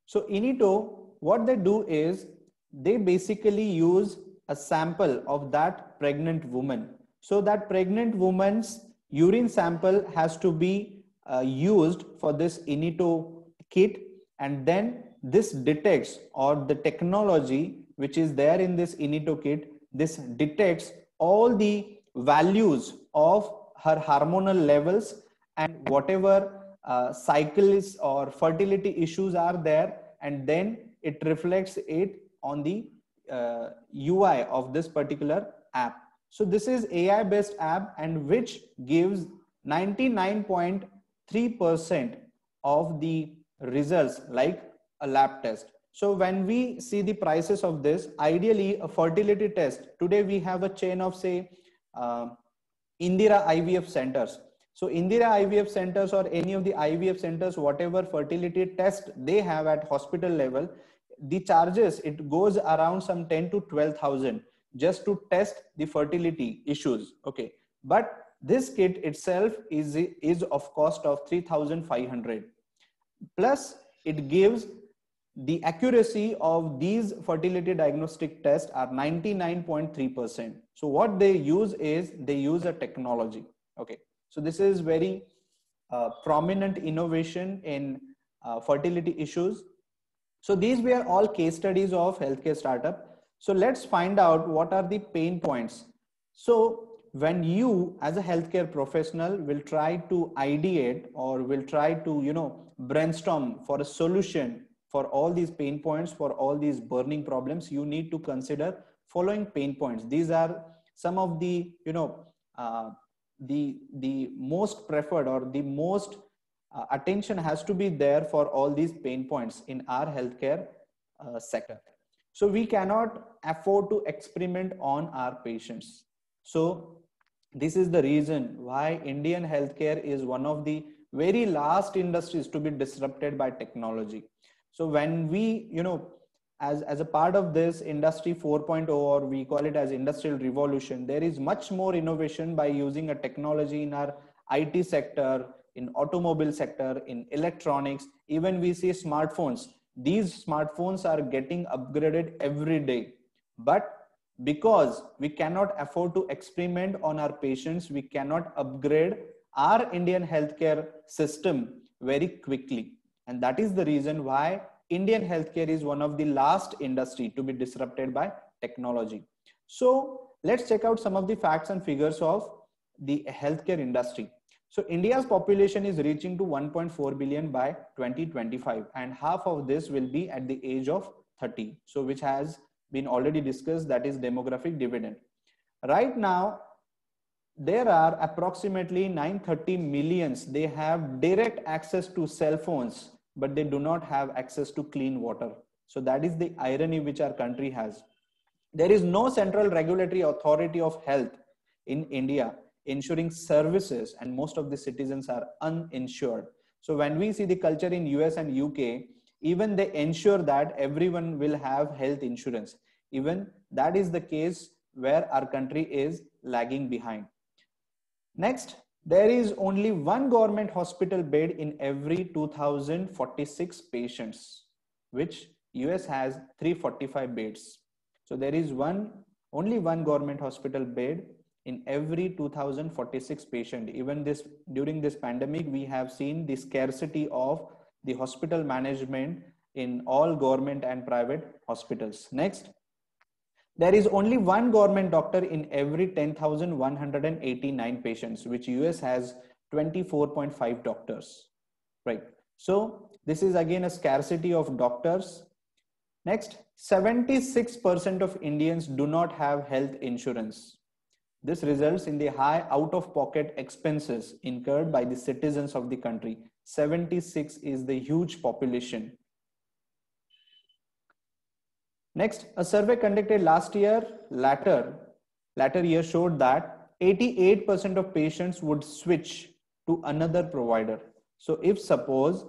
So Inito, what they do is they basically use a sample of that pregnant woman. So that pregnant woman's urine sample has to be uh, used for this Inito kit and then this detects or the technology which is there in this Inito kit, this detects all the values of her hormonal levels and whatever uh, cycles or fertility issues are there and then it reflects it on the uh, UI of this particular app. So this is AI based app and which gives 99.3% of the results like a lab test. So when we see the prices of this, ideally a fertility test, today we have a chain of say uh, Indira IVF centers. So Indira IVF centers or any of the IVF centers, whatever fertility test they have at hospital level, the charges, it goes around some 10 to 12,000 just to test the fertility issues. Okay. But this kit itself is, is of cost of 3,500. Plus it gives the accuracy of these fertility diagnostic tests are 99.3%. So what they use is they use a technology. Okay. So this is very uh, prominent innovation in uh, fertility issues. So these were all case studies of healthcare startup. So let's find out what are the pain points. So when you as a healthcare professional will try to ideate or will try to, you know, brainstorm for a solution for all these pain points, for all these burning problems, you need to consider following pain points. These are some of the, you know, uh, the, the most preferred or the most uh, attention has to be there for all these pain points in our healthcare uh, sector. So we cannot afford to experiment on our patients. So this is the reason why Indian healthcare is one of the very last industries to be disrupted by technology so when we you know as as a part of this industry 4.0 or we call it as industrial revolution there is much more innovation by using a technology in our it sector in automobile sector in electronics even we see smartphones. These smartphones are getting upgraded every day. But because we cannot afford to experiment on our patients we cannot upgrade our indian healthcare system very quickly and that is the reason why Indian healthcare is one of the last industry to be disrupted by technology. So let's check out some of the facts and figures of the healthcare industry. So India's population is reaching to 1.4 billion by 2025 and half of this will be at the age of 30. So which has been already discussed that is demographic dividend. Right now, there are approximately 930 millions. They have direct access to cell phones, but they do not have access to clean water. So that is the irony which our country has. There is no central regulatory authority of health in India ensuring services and most of the citizens are uninsured. So when we see the culture in US and UK, even they ensure that everyone will have health insurance even that is the case where our country is lagging behind next there is only one government hospital bed in every 2046 patients which us has 345 beds. So there is one only one government hospital bed in every 2046 patient. Even this during this pandemic we have seen the scarcity of the hospital management in all government and private hospitals. Next there is only one government doctor in every 10189 patients which us has 24.5 doctors right so this is again a scarcity of doctors next 76% of indians do not have health insurance this results in the high out of pocket expenses incurred by the citizens of the country. 76 is the huge population. Next, a survey conducted last year, latter, latter year showed that 88% of patients would switch to another provider. So if suppose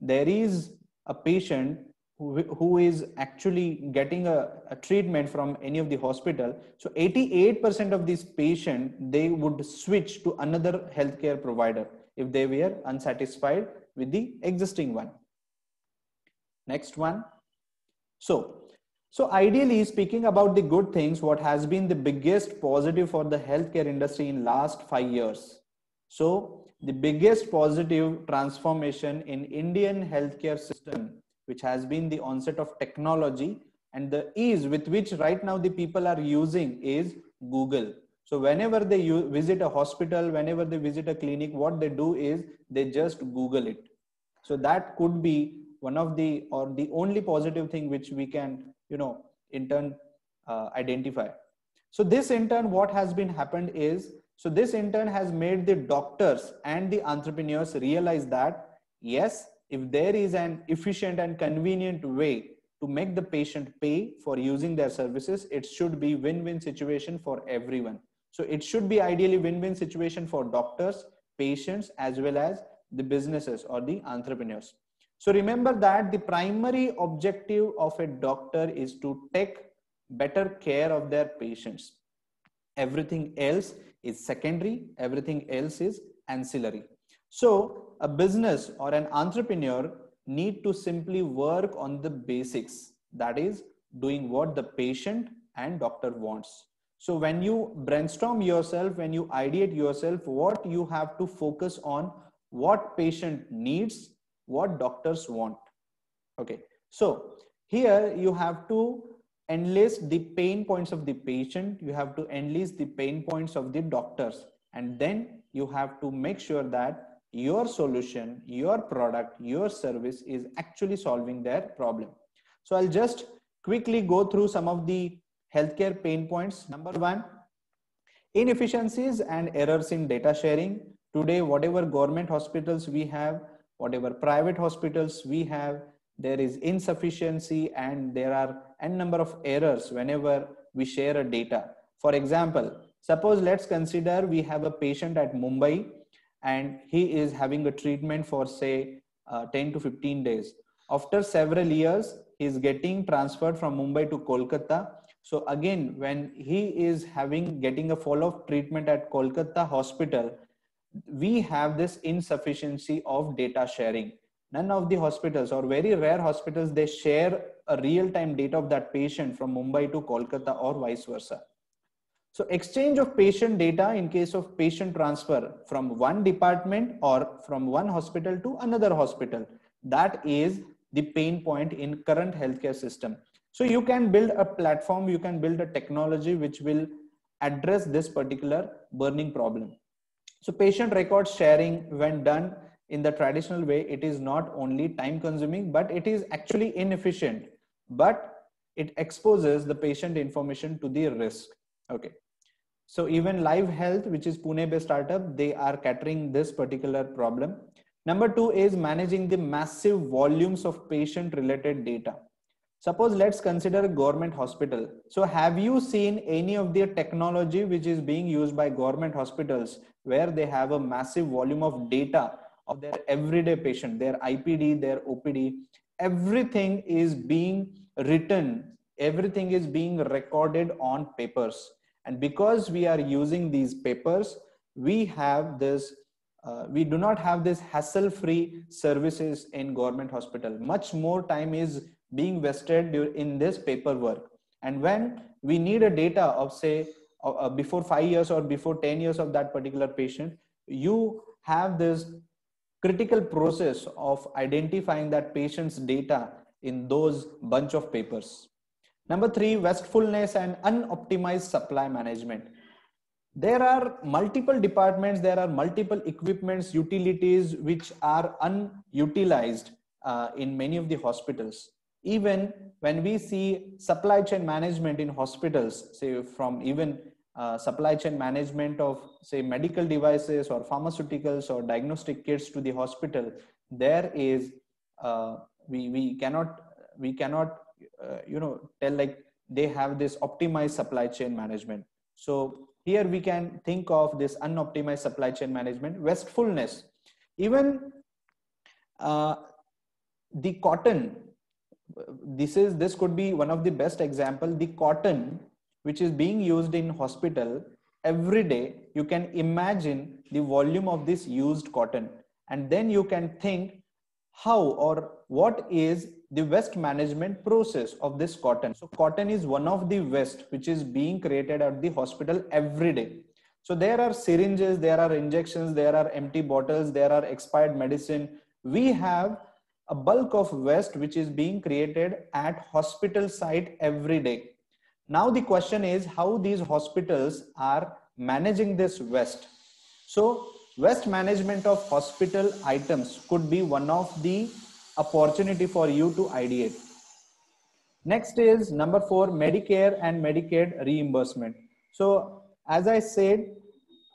there is a patient who, who is actually getting a, a, treatment from any of the hospital so 88% of these patients they would switch to another healthcare provider if they were unsatisfied with the existing one next one so so ideally speaking about the good things what has been the biggest positive for the healthcare industry in last 5 years? So the biggest positive transformation in indian healthcare system which has been the onset of technology and the ease with which right now the people are using is google. So whenever they visit a hospital whenever they visit a clinic what they do is they just google it. So that could be one of the or the only positive thing which we can you know in turn uh, identify. So this in turn what has been happened is so this in turn has made the doctors and the entrepreneurs realize that yes if there is an efficient and convenient way to make the patient pay for using their services it should be win-win situation for everyone. So it should be ideally win-win situation for doctors patients as well as the businesses or the entrepreneurs so remember that the primary objective of a doctor is to take better care of their patients everything else is secondary everything else is ancillary so a business or an entrepreneur need to simply work on the basics. That is doing what the patient and doctor wants. So when you brainstorm yourself, when you ideate yourself, what you have to focus on, what patient needs, what doctors want. Okay. So here you have to enlist the pain points of the patient. You have to enlist the pain points of the doctors. And then you have to make sure that your solution, your product, your service is actually solving their problem. So I'll just quickly go through some of the healthcare pain points. Number one, inefficiencies and errors in data sharing. Today, whatever government hospitals we have, whatever private hospitals we have, there is insufficiency and there are n number of errors whenever we share a data. For example, suppose let's consider we have a patient at Mumbai and he is having a treatment for say uh, 10 to 15 days after several years he is getting transferred from mumbai to kolkata so again when he is having getting a follow-up treatment at kolkata hospital we have this insufficiency of data sharing none of the hospitals or very rare hospitals they share a real-time data of that patient from mumbai to kolkata or vice versa so exchange of patient data in case of patient transfer from one department or from one hospital to another hospital. That is the pain point in current healthcare system. So you can build a platform, you can build a technology which will address this particular burning problem. So patient record sharing when done in the traditional way, it is not only time consuming, but it is actually inefficient, but it exposes the patient information to the risk. Okay. So even Live Health, which is Pune-based startup, they are catering this particular problem. Number two is managing the massive volumes of patient-related data. Suppose let's consider a government hospital. So have you seen any of the technology which is being used by government hospitals where they have a massive volume of data of their everyday patient, their IPD, their OPD, everything is being written, everything is being recorded on papers. And because we are using these papers, we have this, uh, we do not have this hassle-free services in government hospital. Much more time is being wasted in this paperwork. And when we need a data of say, uh, before five years or before 10 years of that particular patient, you have this critical process of identifying that patient's data in those bunch of papers. Number three, wastefulness and unoptimized supply management. There are multiple departments, there are multiple equipments, utilities which are unutilized uh, in many of the hospitals. Even when we see supply chain management in hospitals, say from even uh, supply chain management of say medical devices or pharmaceuticals or diagnostic kits to the hospital there is uh, we we cannot we cannot uh, you know tell like they have this optimized supply chain management. So here we can think of this unoptimized supply chain management wastefulness even uh, the cotton this is this could be one of the best example the cotton which is being used in hospital every day. You can imagine the volume of this used cotton. And then you can think how or what is the waste management process of this cotton. So cotton is one of the waste which is being created at the hospital every day. So there are syringes there are injections there are empty bottles there are expired medicine. We have a bulk of waste which is being created at hospital site every day now the question is how these hospitals are managing this waste. So waste management of hospital items could be one of the opportunity for you to ideate. Next is number four, Medicare and Medicaid reimbursement. So as I said,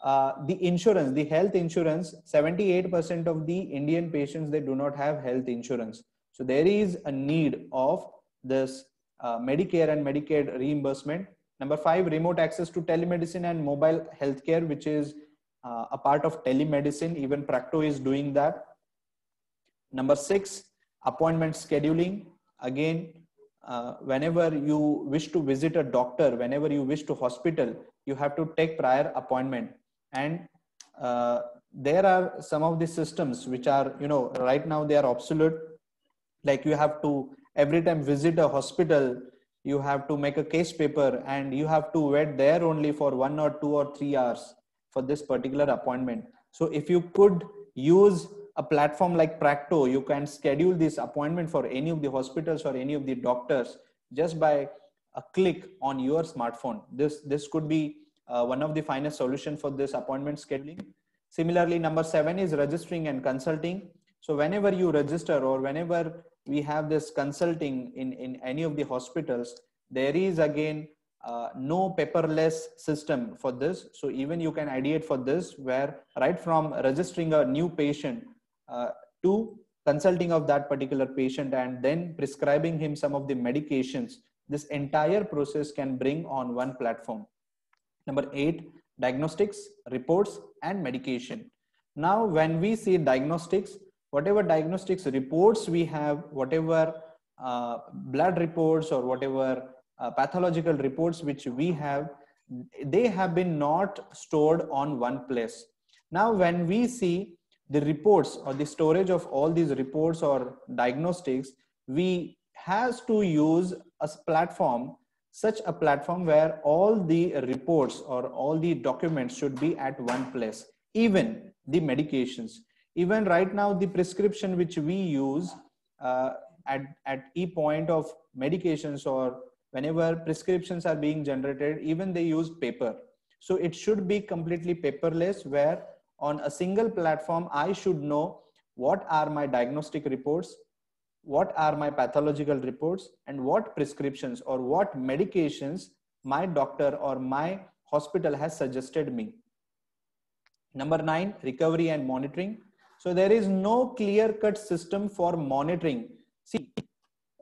the insurance, the health insurance, 78% of the Indian patients, they do not have health insurance. So there is a need of this uh, Medicare and Medicaid reimbursement. Number five, remote access to telemedicine and mobile healthcare, which is uh, a part of telemedicine. Even Practo is doing that. Number six, appointment scheduling. Again, uh, whenever you wish to visit a doctor, whenever you wish to hospital, you have to take prior appointment. And uh, there are some of the systems which are, you know, right now they are obsolete. Like you have to every time visit a hospital you have to make a case paper and you have to wait there only for one or two or three hours for this particular appointment so if you could use a platform like practo you can schedule this appointment for any of the hospitals or any of the doctors just by a click on your smartphone this this could be uh, one of the finest solution for this appointment scheduling similarly number seven is registering and consulting so whenever you register or whenever we have this consulting in, in any of the hospitals, there is again uh, no paperless system for this. So even you can ideate for this where right from registering a new patient uh, to consulting of that particular patient and then prescribing him some of the medications, this entire process can bring on one platform. Number eight, diagnostics, reports and medication. Now, when we see diagnostics, whatever diagnostics reports we have, whatever uh, blood reports or whatever uh, pathological reports which we have, they have been not stored on one place. Now, when we see the reports or the storage of all these reports or diagnostics, we has to use a platform, such a platform where all the reports or all the documents should be at one place, even the medications. Even right now the prescription which we use uh, at, at e point of medications or whenever prescriptions are being generated even they use paper. So it should be completely paperless where on a single platform i should know what are my diagnostic reports what are my pathological reports and what prescriptions or what medications my doctor or my hospital has suggested me number 9 recovery and monitoring so there is no clear cut system for monitoring. See,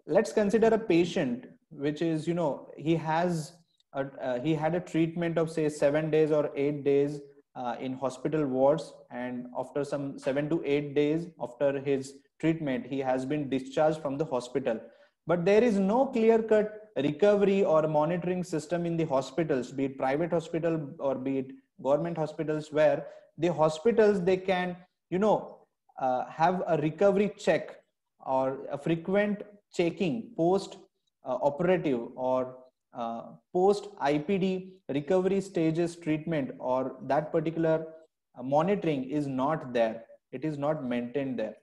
let's consider a patient, which is, you know, he has, a, uh, he had a treatment of say seven days or eight days uh, in hospital wards. And after some seven to eight days after his treatment he has been discharged from the hospital. But there is no clear cut recovery or monitoring system in the hospitals be it private hospital or be it government hospitals where the hospitals they can you know uh, have a recovery check or a frequent checking post uh, operative or uh, post ipd recovery stages treatment or that particular uh, monitoring is not there. It is not maintained there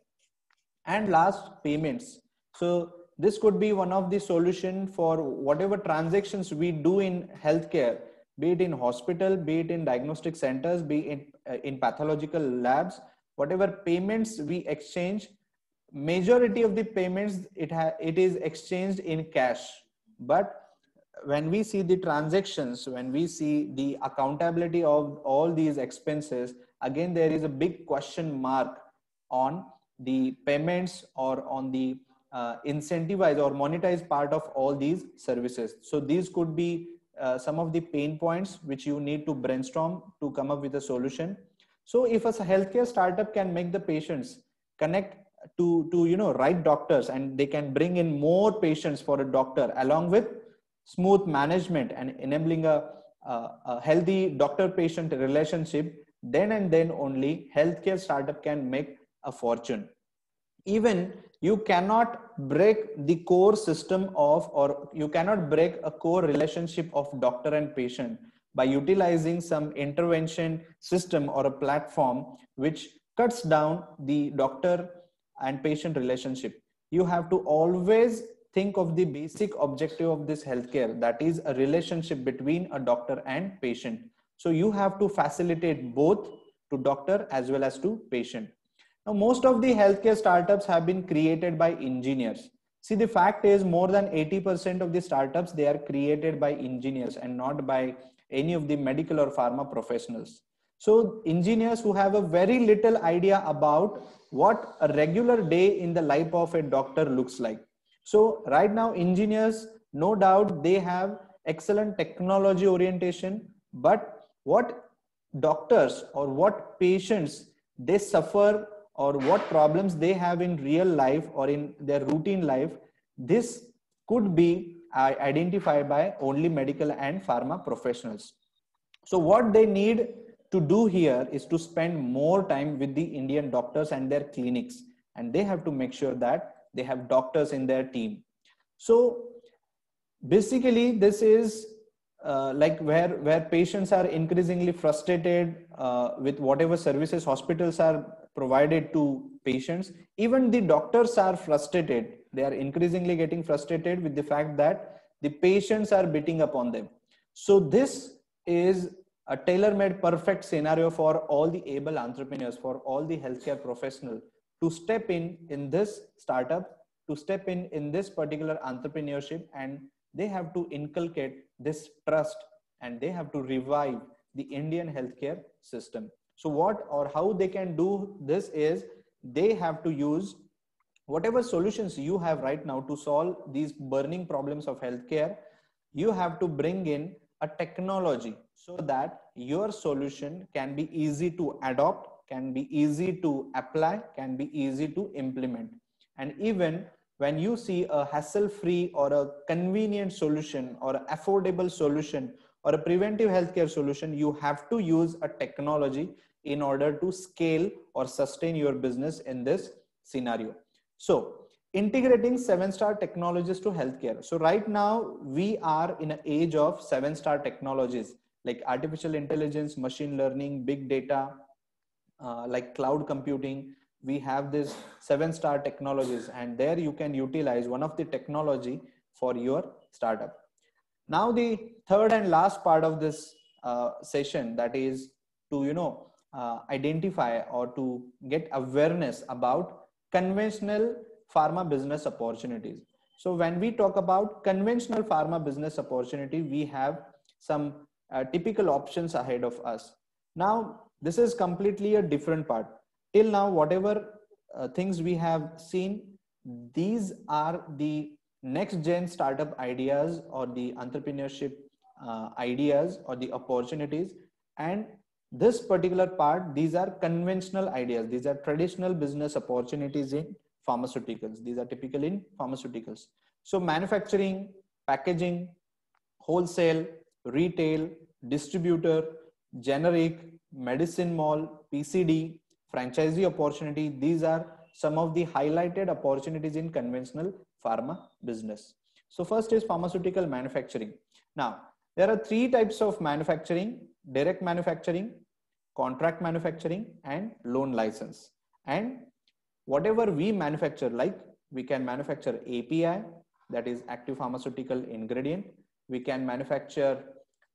and last payments. So this could be one of the solution for whatever transactions we do in healthcare be it in hospital be it in diagnostic centers be it uh, in pathological labs. Whatever payments we exchange majority of the payments it ha- it is exchanged in cash. But when we see the transactions when we see the accountability of all these expenses again there is a big question mark on the payments or on the uh, incentivize or monetize part of all these services. So these could be uh, some of the pain points which you need to brainstorm to come up with a solution. So if a healthcare startup can make the patients connect to, to you know right doctors and they can bring in more patients for a doctor along with smooth management and enabling a, a, a healthy doctor patient relationship then and then only healthcare startup can make a fortune. Even you cannot break the core system of or you cannot break a core relationship of doctor and patient by utilizing some intervention system or a platform which cuts down the doctor and patient relationship. You have to always think of the basic objective of this healthcare that is a relationship between a doctor and patient. So you have to facilitate both to doctor as well as to patient now, most of the healthcare startups have been created by engineers. See, the fact is more than 80% of the startups, they are created by engineers and not by any of the medical or pharma professionals. So engineers who have a very little idea about what a regular day in the life of a doctor looks like. So right now, engineers, no doubt they have excellent technology orientation, but what doctors or what patients they suffer or what problems they have in real life or in their routine life this could be uh, identified by only medical and pharma professionals. So what they need to do here is to spend more time with the indian doctors and their clinics. And they have to make sure that they have doctors in their team. So basically this is uh, like where where patients are increasingly frustrated uh, with whatever services hospitals are provided to patients. Even the doctors are frustrated. They are increasingly getting frustrated with the fact that the patients are beating upon them. So this is a tailor-made perfect scenario for all the able entrepreneurs for all the healthcare professional to step in in this startup to step in in this particular entrepreneurship and they have to inculcate this trust and they have to revive the indian healthcare system so what or how they can do this is they have to use whatever solutions you have right now to solve these burning problems of healthcare you have to bring in a technology so that your solution can be easy to adopt can be easy to apply can be easy to implement. And even when you see a hassle free or a convenient solution or affordable solution or a preventive healthcare solution you have to use a technology in order to scale or sustain your business in this scenario. So integrating seven star technologies to healthcare. So right now we are in an age of seven star technologies like artificial intelligence, machine learning, big data, uh, like cloud computing. We have this seven star technologies and there you can utilize one of the technology for your startup. Now the third and last part of this uh, session that is to, you know, uh, identify or to get awareness about conventional pharma business opportunities. So when we talk about conventional pharma business opportunity, we have some uh, typical options ahead of us. Now, this is completely a different part. Till now, whatever uh, things we have seen, these are the next gen startup ideas or the entrepreneurship uh, ideas or the opportunities. And this particular part these are conventional ideas these are traditional business opportunities in pharmaceuticals. These are typical in pharmaceuticals. So manufacturing, packaging, wholesale, retail, distributor, generic, medicine mall, PCD, franchisee opportunity. These are some of the highlighted opportunities in conventional pharma business. So first is pharmaceutical manufacturing. Now, there are three types of manufacturing, direct manufacturing, contract manufacturing and loan license. And whatever we manufacture, like we can manufacture API, that is active pharmaceutical ingredient. We can manufacture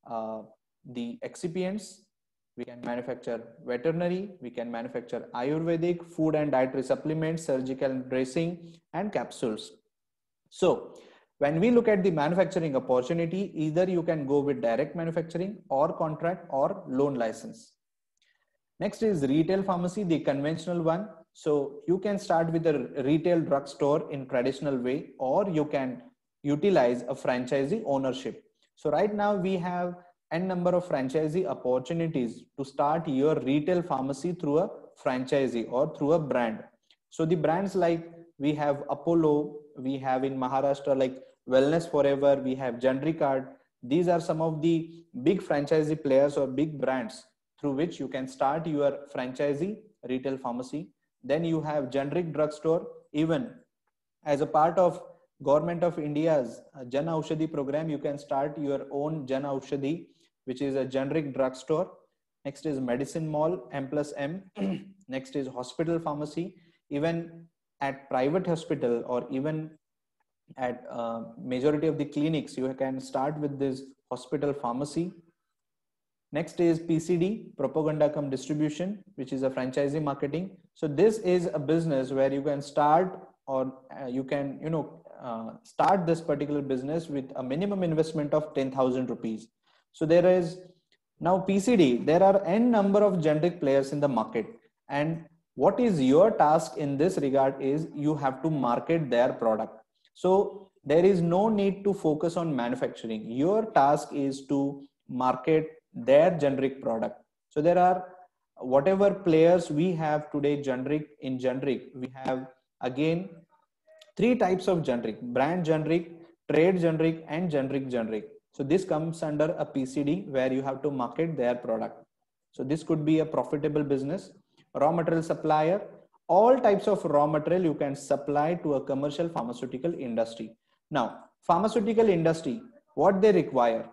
uh, the excipients. We can manufacture veterinary. We can manufacture Ayurvedic, food and dietary supplements, surgical dressing and capsules. So when we look at the manufacturing opportunity, either you can go with direct manufacturing or contract or loan license. Next is retail pharmacy, the conventional one. So you can start with a retail drugstore in traditional way, or you can utilize a franchisee ownership. So right now we have n number of franchisee opportunities to start your retail pharmacy through a franchisee or through a brand. So the brands like we have Apollo, we have in Maharashtra like Wellness Forever, we have Generic Aadhaar. These are some of the big franchisee players or big brands through which you can start your franchisee retail pharmacy. Then you have generic drugstore. Even as a part of government of India's Jan Aushadhi program, you can start your own Jan Aushadhi, which is a generic drugstore. Next is medicine mall, M plus M. Next is hospital pharmacy. Even at private hospital or even at uh, majority of the clinics you can start with this hospital pharmacy. Next is pcd propaganda cum distribution which is a franchisee marketing. So this is a business where you can start or uh, you can you know uh, start this particular business with a minimum investment of 10000 rupees. So there is now pcd there are n number of generic players in the market. And what is your task in this regard is you have to market their product so there is no need to focus on manufacturing. Your task is to market their generic product. So there are whatever players we have today generic in generic, we have again three types of generic, brand generic, trade generic and generic generic. So this comes under a PCD where you have to market their product. So this could be a profitable business, raw material supplier, all types of raw material you can supply to a commercial pharmaceutical industry. Now, pharmaceutical industry, what they require?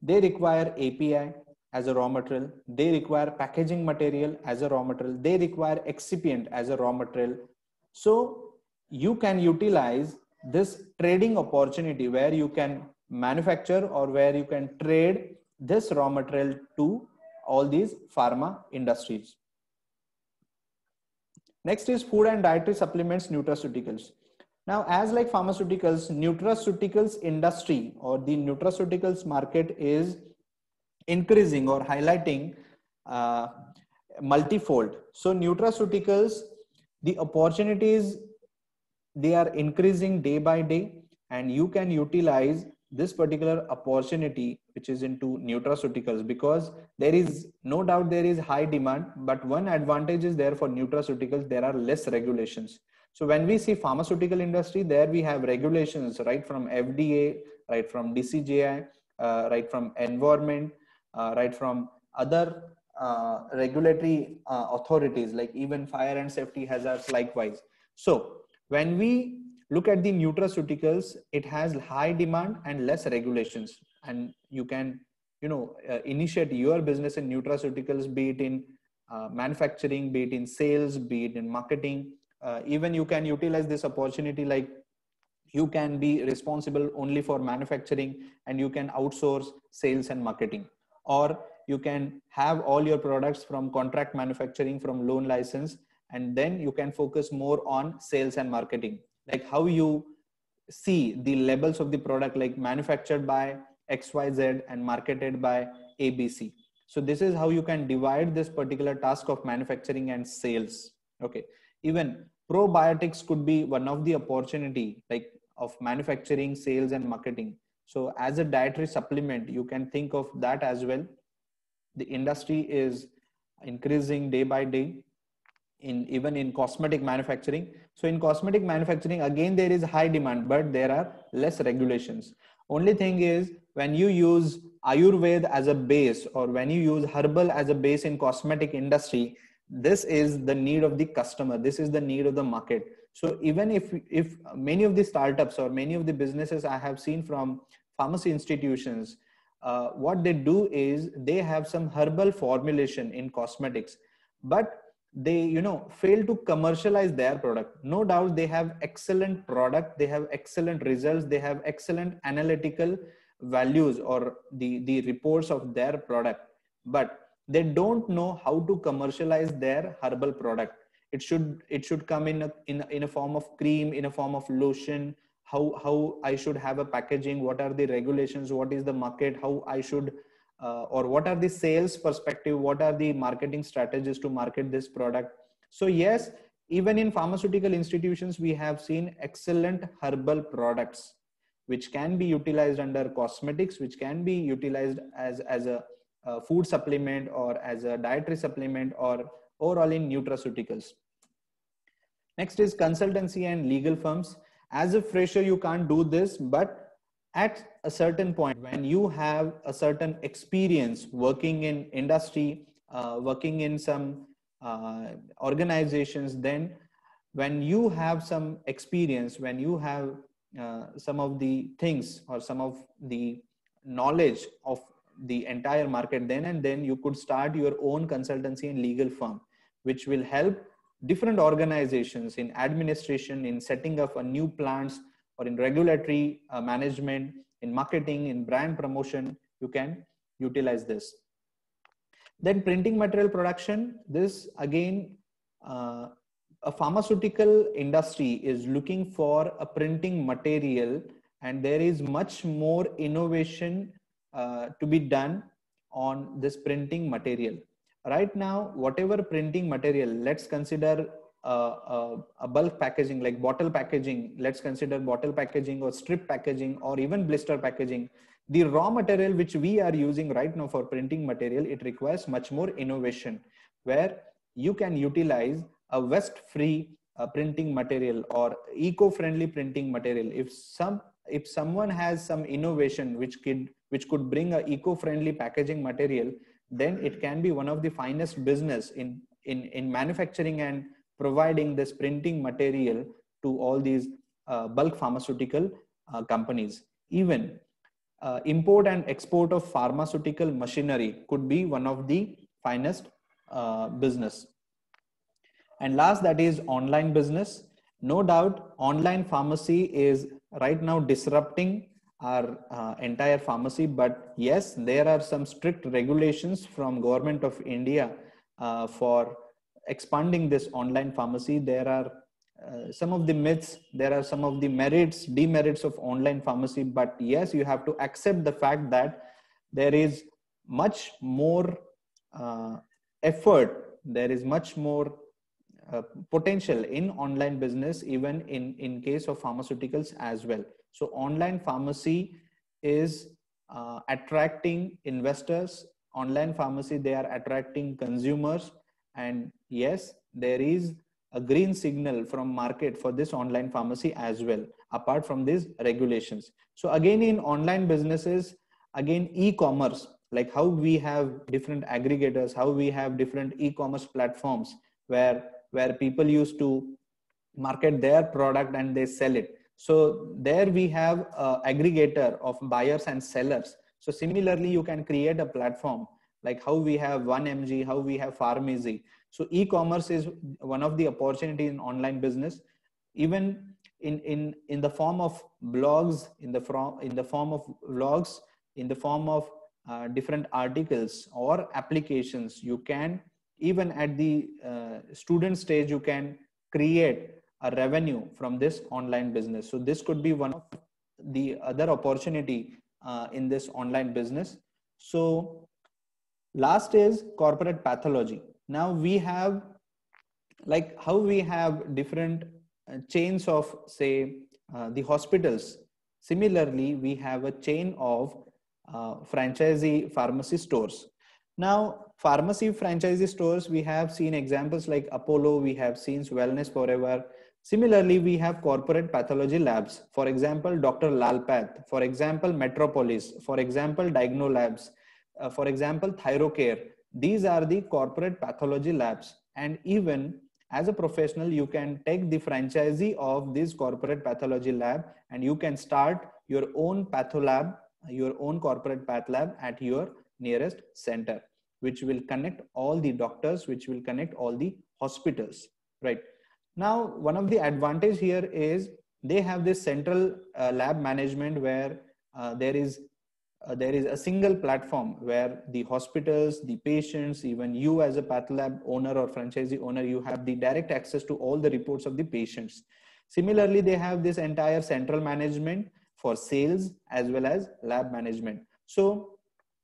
They require API as a raw material. They require packaging material as a raw material. They require excipient as a raw material. So you can utilize this trading opportunity where you can manufacture or where you can trade this raw material to all these pharma industries. Next is food and dietary supplements, nutraceuticals. Now, as like pharmaceuticals, nutraceuticals industry or the nutraceuticals market is increasing or highlighting uh, multifold. So nutraceuticals, the opportunities, they are increasing day by day and you can utilize this particular opportunity which is into nutraceuticals because there is no doubt there is high demand but one advantage is there for nutraceuticals there are less regulations. So when we see pharmaceutical industry there we have regulations right from fda right from dcgi uh, right from environment uh, right from other uh, regulatory uh, authorities like even fire and safety hazards likewise. So when we look at the nutraceuticals. It has high demand and less regulations. And you can you know uh, initiate your business in nutraceuticals be it in uh, manufacturing be it in sales be it in marketing. Uh, even you can utilize this opportunity like you can be responsible only for manufacturing and you can outsource sales and marketing. Or you can have all your products from contract manufacturing from loan license and then you can focus more on sales and marketing like how you see the labels of the product like manufactured by xyz and marketed by abc so this is how you can divide this particular task of manufacturing and sales. Okay. Even probiotics could be one of the opportunity like of manufacturing sales and marketing. So as a dietary supplement you can think of that as well. The industry is increasing day by day in even in cosmetic manufacturing. So in cosmetic manufacturing, again, there is high demand, but there are less regulations. Only thing is when you use Ayurveda as a base or when you use herbal as a base in cosmetic industry, this is the need of the customer. This is the need of the market. So even if, if many of the startups or many of the businesses I have seen from pharmacy institutions, uh, what they do is they have some herbal formulation in cosmetics, but they you know fail to commercialize their product. No doubt they have excellent product they have excellent results they have excellent analytical values or the the reports of their product but they don't know how to commercialize their herbal product. It should it should come in a, in, in a form of cream in a form of lotion. How how i should have a packaging? What are the regulations? What is the market? How i should uh, or what are the sales perspective? What are the marketing strategies to market this product? So yes even in pharmaceutical institutions we have seen excellent herbal products which can be utilized under cosmetics which can be utilized as as a, a food supplement or as a dietary supplement or overall in nutraceuticals. Next is consultancy and legal firms. As a fresher you can't do this but at a certain point when you have a certain experience working in industry uh, working in some uh, organizations then when you have some experience when you have uh, some of the things or some of the knowledge of the entire market then and then you could start your own consultancy and legal firm which will help different organizations in administration in setting up a new plants or in regulatory uh, management, in marketing, in brand promotion, you can utilize this. Then printing material production, this again, uh, a pharmaceutical industry is looking for a printing material and there is much more innovation uh, to be done on this printing material. Right now, whatever printing material, let's consider uh, a bulk packaging like bottle packaging let's consider bottle packaging or strip packaging or even blister packaging. The raw material which we are using right now for printing material it requires much more innovation where you can utilize a waste free uh, printing material or eco-friendly printing material. If some if someone has some innovation which could which could bring a eco-friendly packaging material then it can be one of the finest business in in in manufacturing and providing this printing material to all these uh, bulk pharmaceutical uh, companies. Even uh, import and export of pharmaceutical machinery could be one of the finest uh, business. And last, that is online business. No doubt, online pharmacy is right now disrupting our uh, entire pharmacy. But yes, there are some strict regulations from government of India uh, for expanding this online pharmacy, there are uh, some of the myths, there are some of the merits, demerits of online pharmacy. But yes, you have to accept the fact that there is much more uh, effort, there is much more uh, potential in online business, even in, in case of pharmaceuticals as well. So online pharmacy is uh, attracting investors. Online pharmacy, they are attracting consumers and yes there is a green signal from market for this online pharmacy as well apart from these regulations. So again in online businesses again e-commerce like how we have different aggregators how we have different e-commerce platforms where where people used to market their product and they sell it. So there we have a aggregator of buyers and sellers. So similarly you can create a platform like how we have 1mg how we have PharmEasy. So e-commerce is one of the opportunity in online business. Even in in in the form of blogs in the from in the form of vlogs in the form of uh, different articles or applications you can even at the uh, student stage you can create a revenue from this online business. So this could be one of the other opportunity uh, in this online business. So last is corporate pathology now we have like how we have different uh, chains of say uh, the hospitals similarly we have a chain of uh, franchisee pharmacy stores Now, pharmacy franchisee stores, we have seen examples like Apollo, we have seen Wellness Forever. Similarly, we have corporate pathology labs. For example, Dr. Lalpath. For example, Metropolis. For example, Diagno Labs. Uh, for example, Thyrocare. These are the corporate pathology labs. And even as a professional, you can take the franchisee of this corporate pathology lab and you can start your own patholab, your own corporate path lab at your nearest center which will connect all the doctors which will connect all the hospitals right now one of the advantage here is they have this central uh, lab management where uh, there is uh, there is a single platform where the hospitals the patients even you as a path lab owner or franchisee owner you have the direct access to all the reports of the patients. Similarly they have this entire central management for sales as well as lab management. So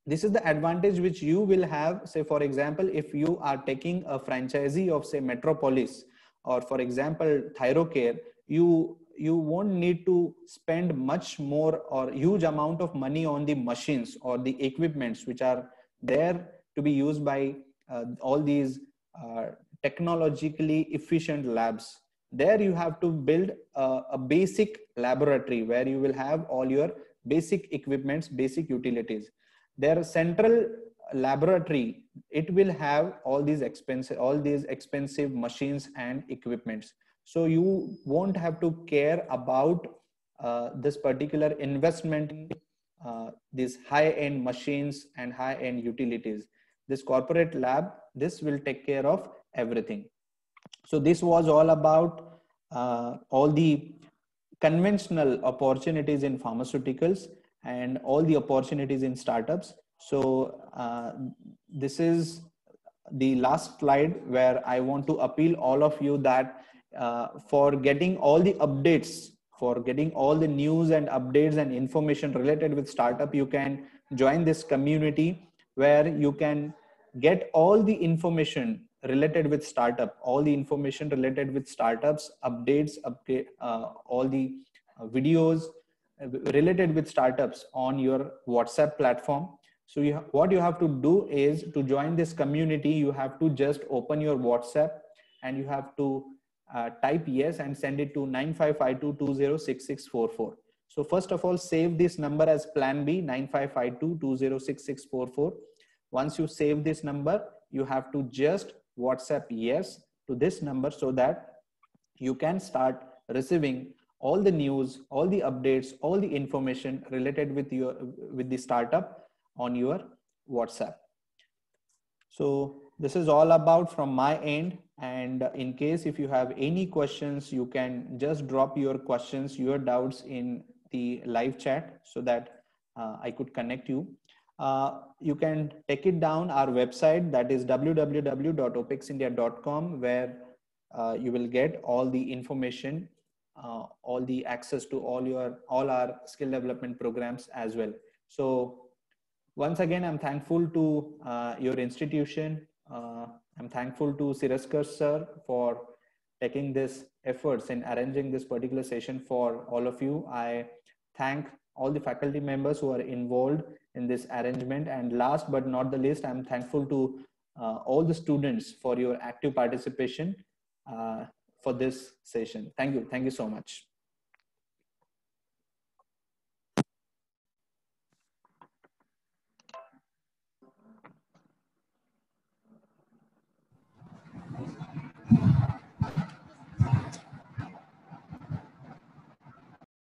this is the advantage which you will have. Say for example if you are taking a franchisee of say metropolis or for example thyrocare you you won't need to spend much more or huge amount of money on the machines or the equipments which are there to be used by uh, all these uh, technologically efficient labs. There you have to build a, a basic laboratory where you will have all your basic equipments basic utilities. Their central laboratory it will have all these expensive all these expensive machines and equipments so you won't have to care about uh, this particular investment uh, these high end machines and high end utilities this corporate lab this will take care of everything so this was all about uh, all the conventional opportunities in pharmaceuticals and all the opportunities in startups. So uh, this is the last slide where I want to appeal all of you that uh, for getting all the updates, for getting all the news and updates and information related with startup, you can join this community where you can get all the information related with startup, all the information related with startups, updates, update, uh, all the uh, videos, related with startups on your WhatsApp platform. So you what you have to do is to join this community, you have to just open your WhatsApp and you have to uh, type yes and send it to 9552206644. So first of all, save this number as plan B 9552206644. Once you save this number, you have to just WhatsApp yes to this number so that you can start receiving all the news, all the updates, all the information related with your with the startup on your WhatsApp. So this is all about from my end. And in case if you have any questions, you can just drop your questions, your doubts in the live chat so that uh, I could connect you. Uh, you can take it down our website that is www.opexindia.com where uh, you will get all the information uh, all the access to all your all our skill development programs as well so once again i'm thankful to uh, your institution uh, i'm thankful to siraskar sir for taking this efforts in arranging this particular session for all of you i thank all the faculty members who are involved in this arrangement and last but not the least i'm thankful to uh, all the students for your active participation uh, for this session. Thank you. Thank you so much.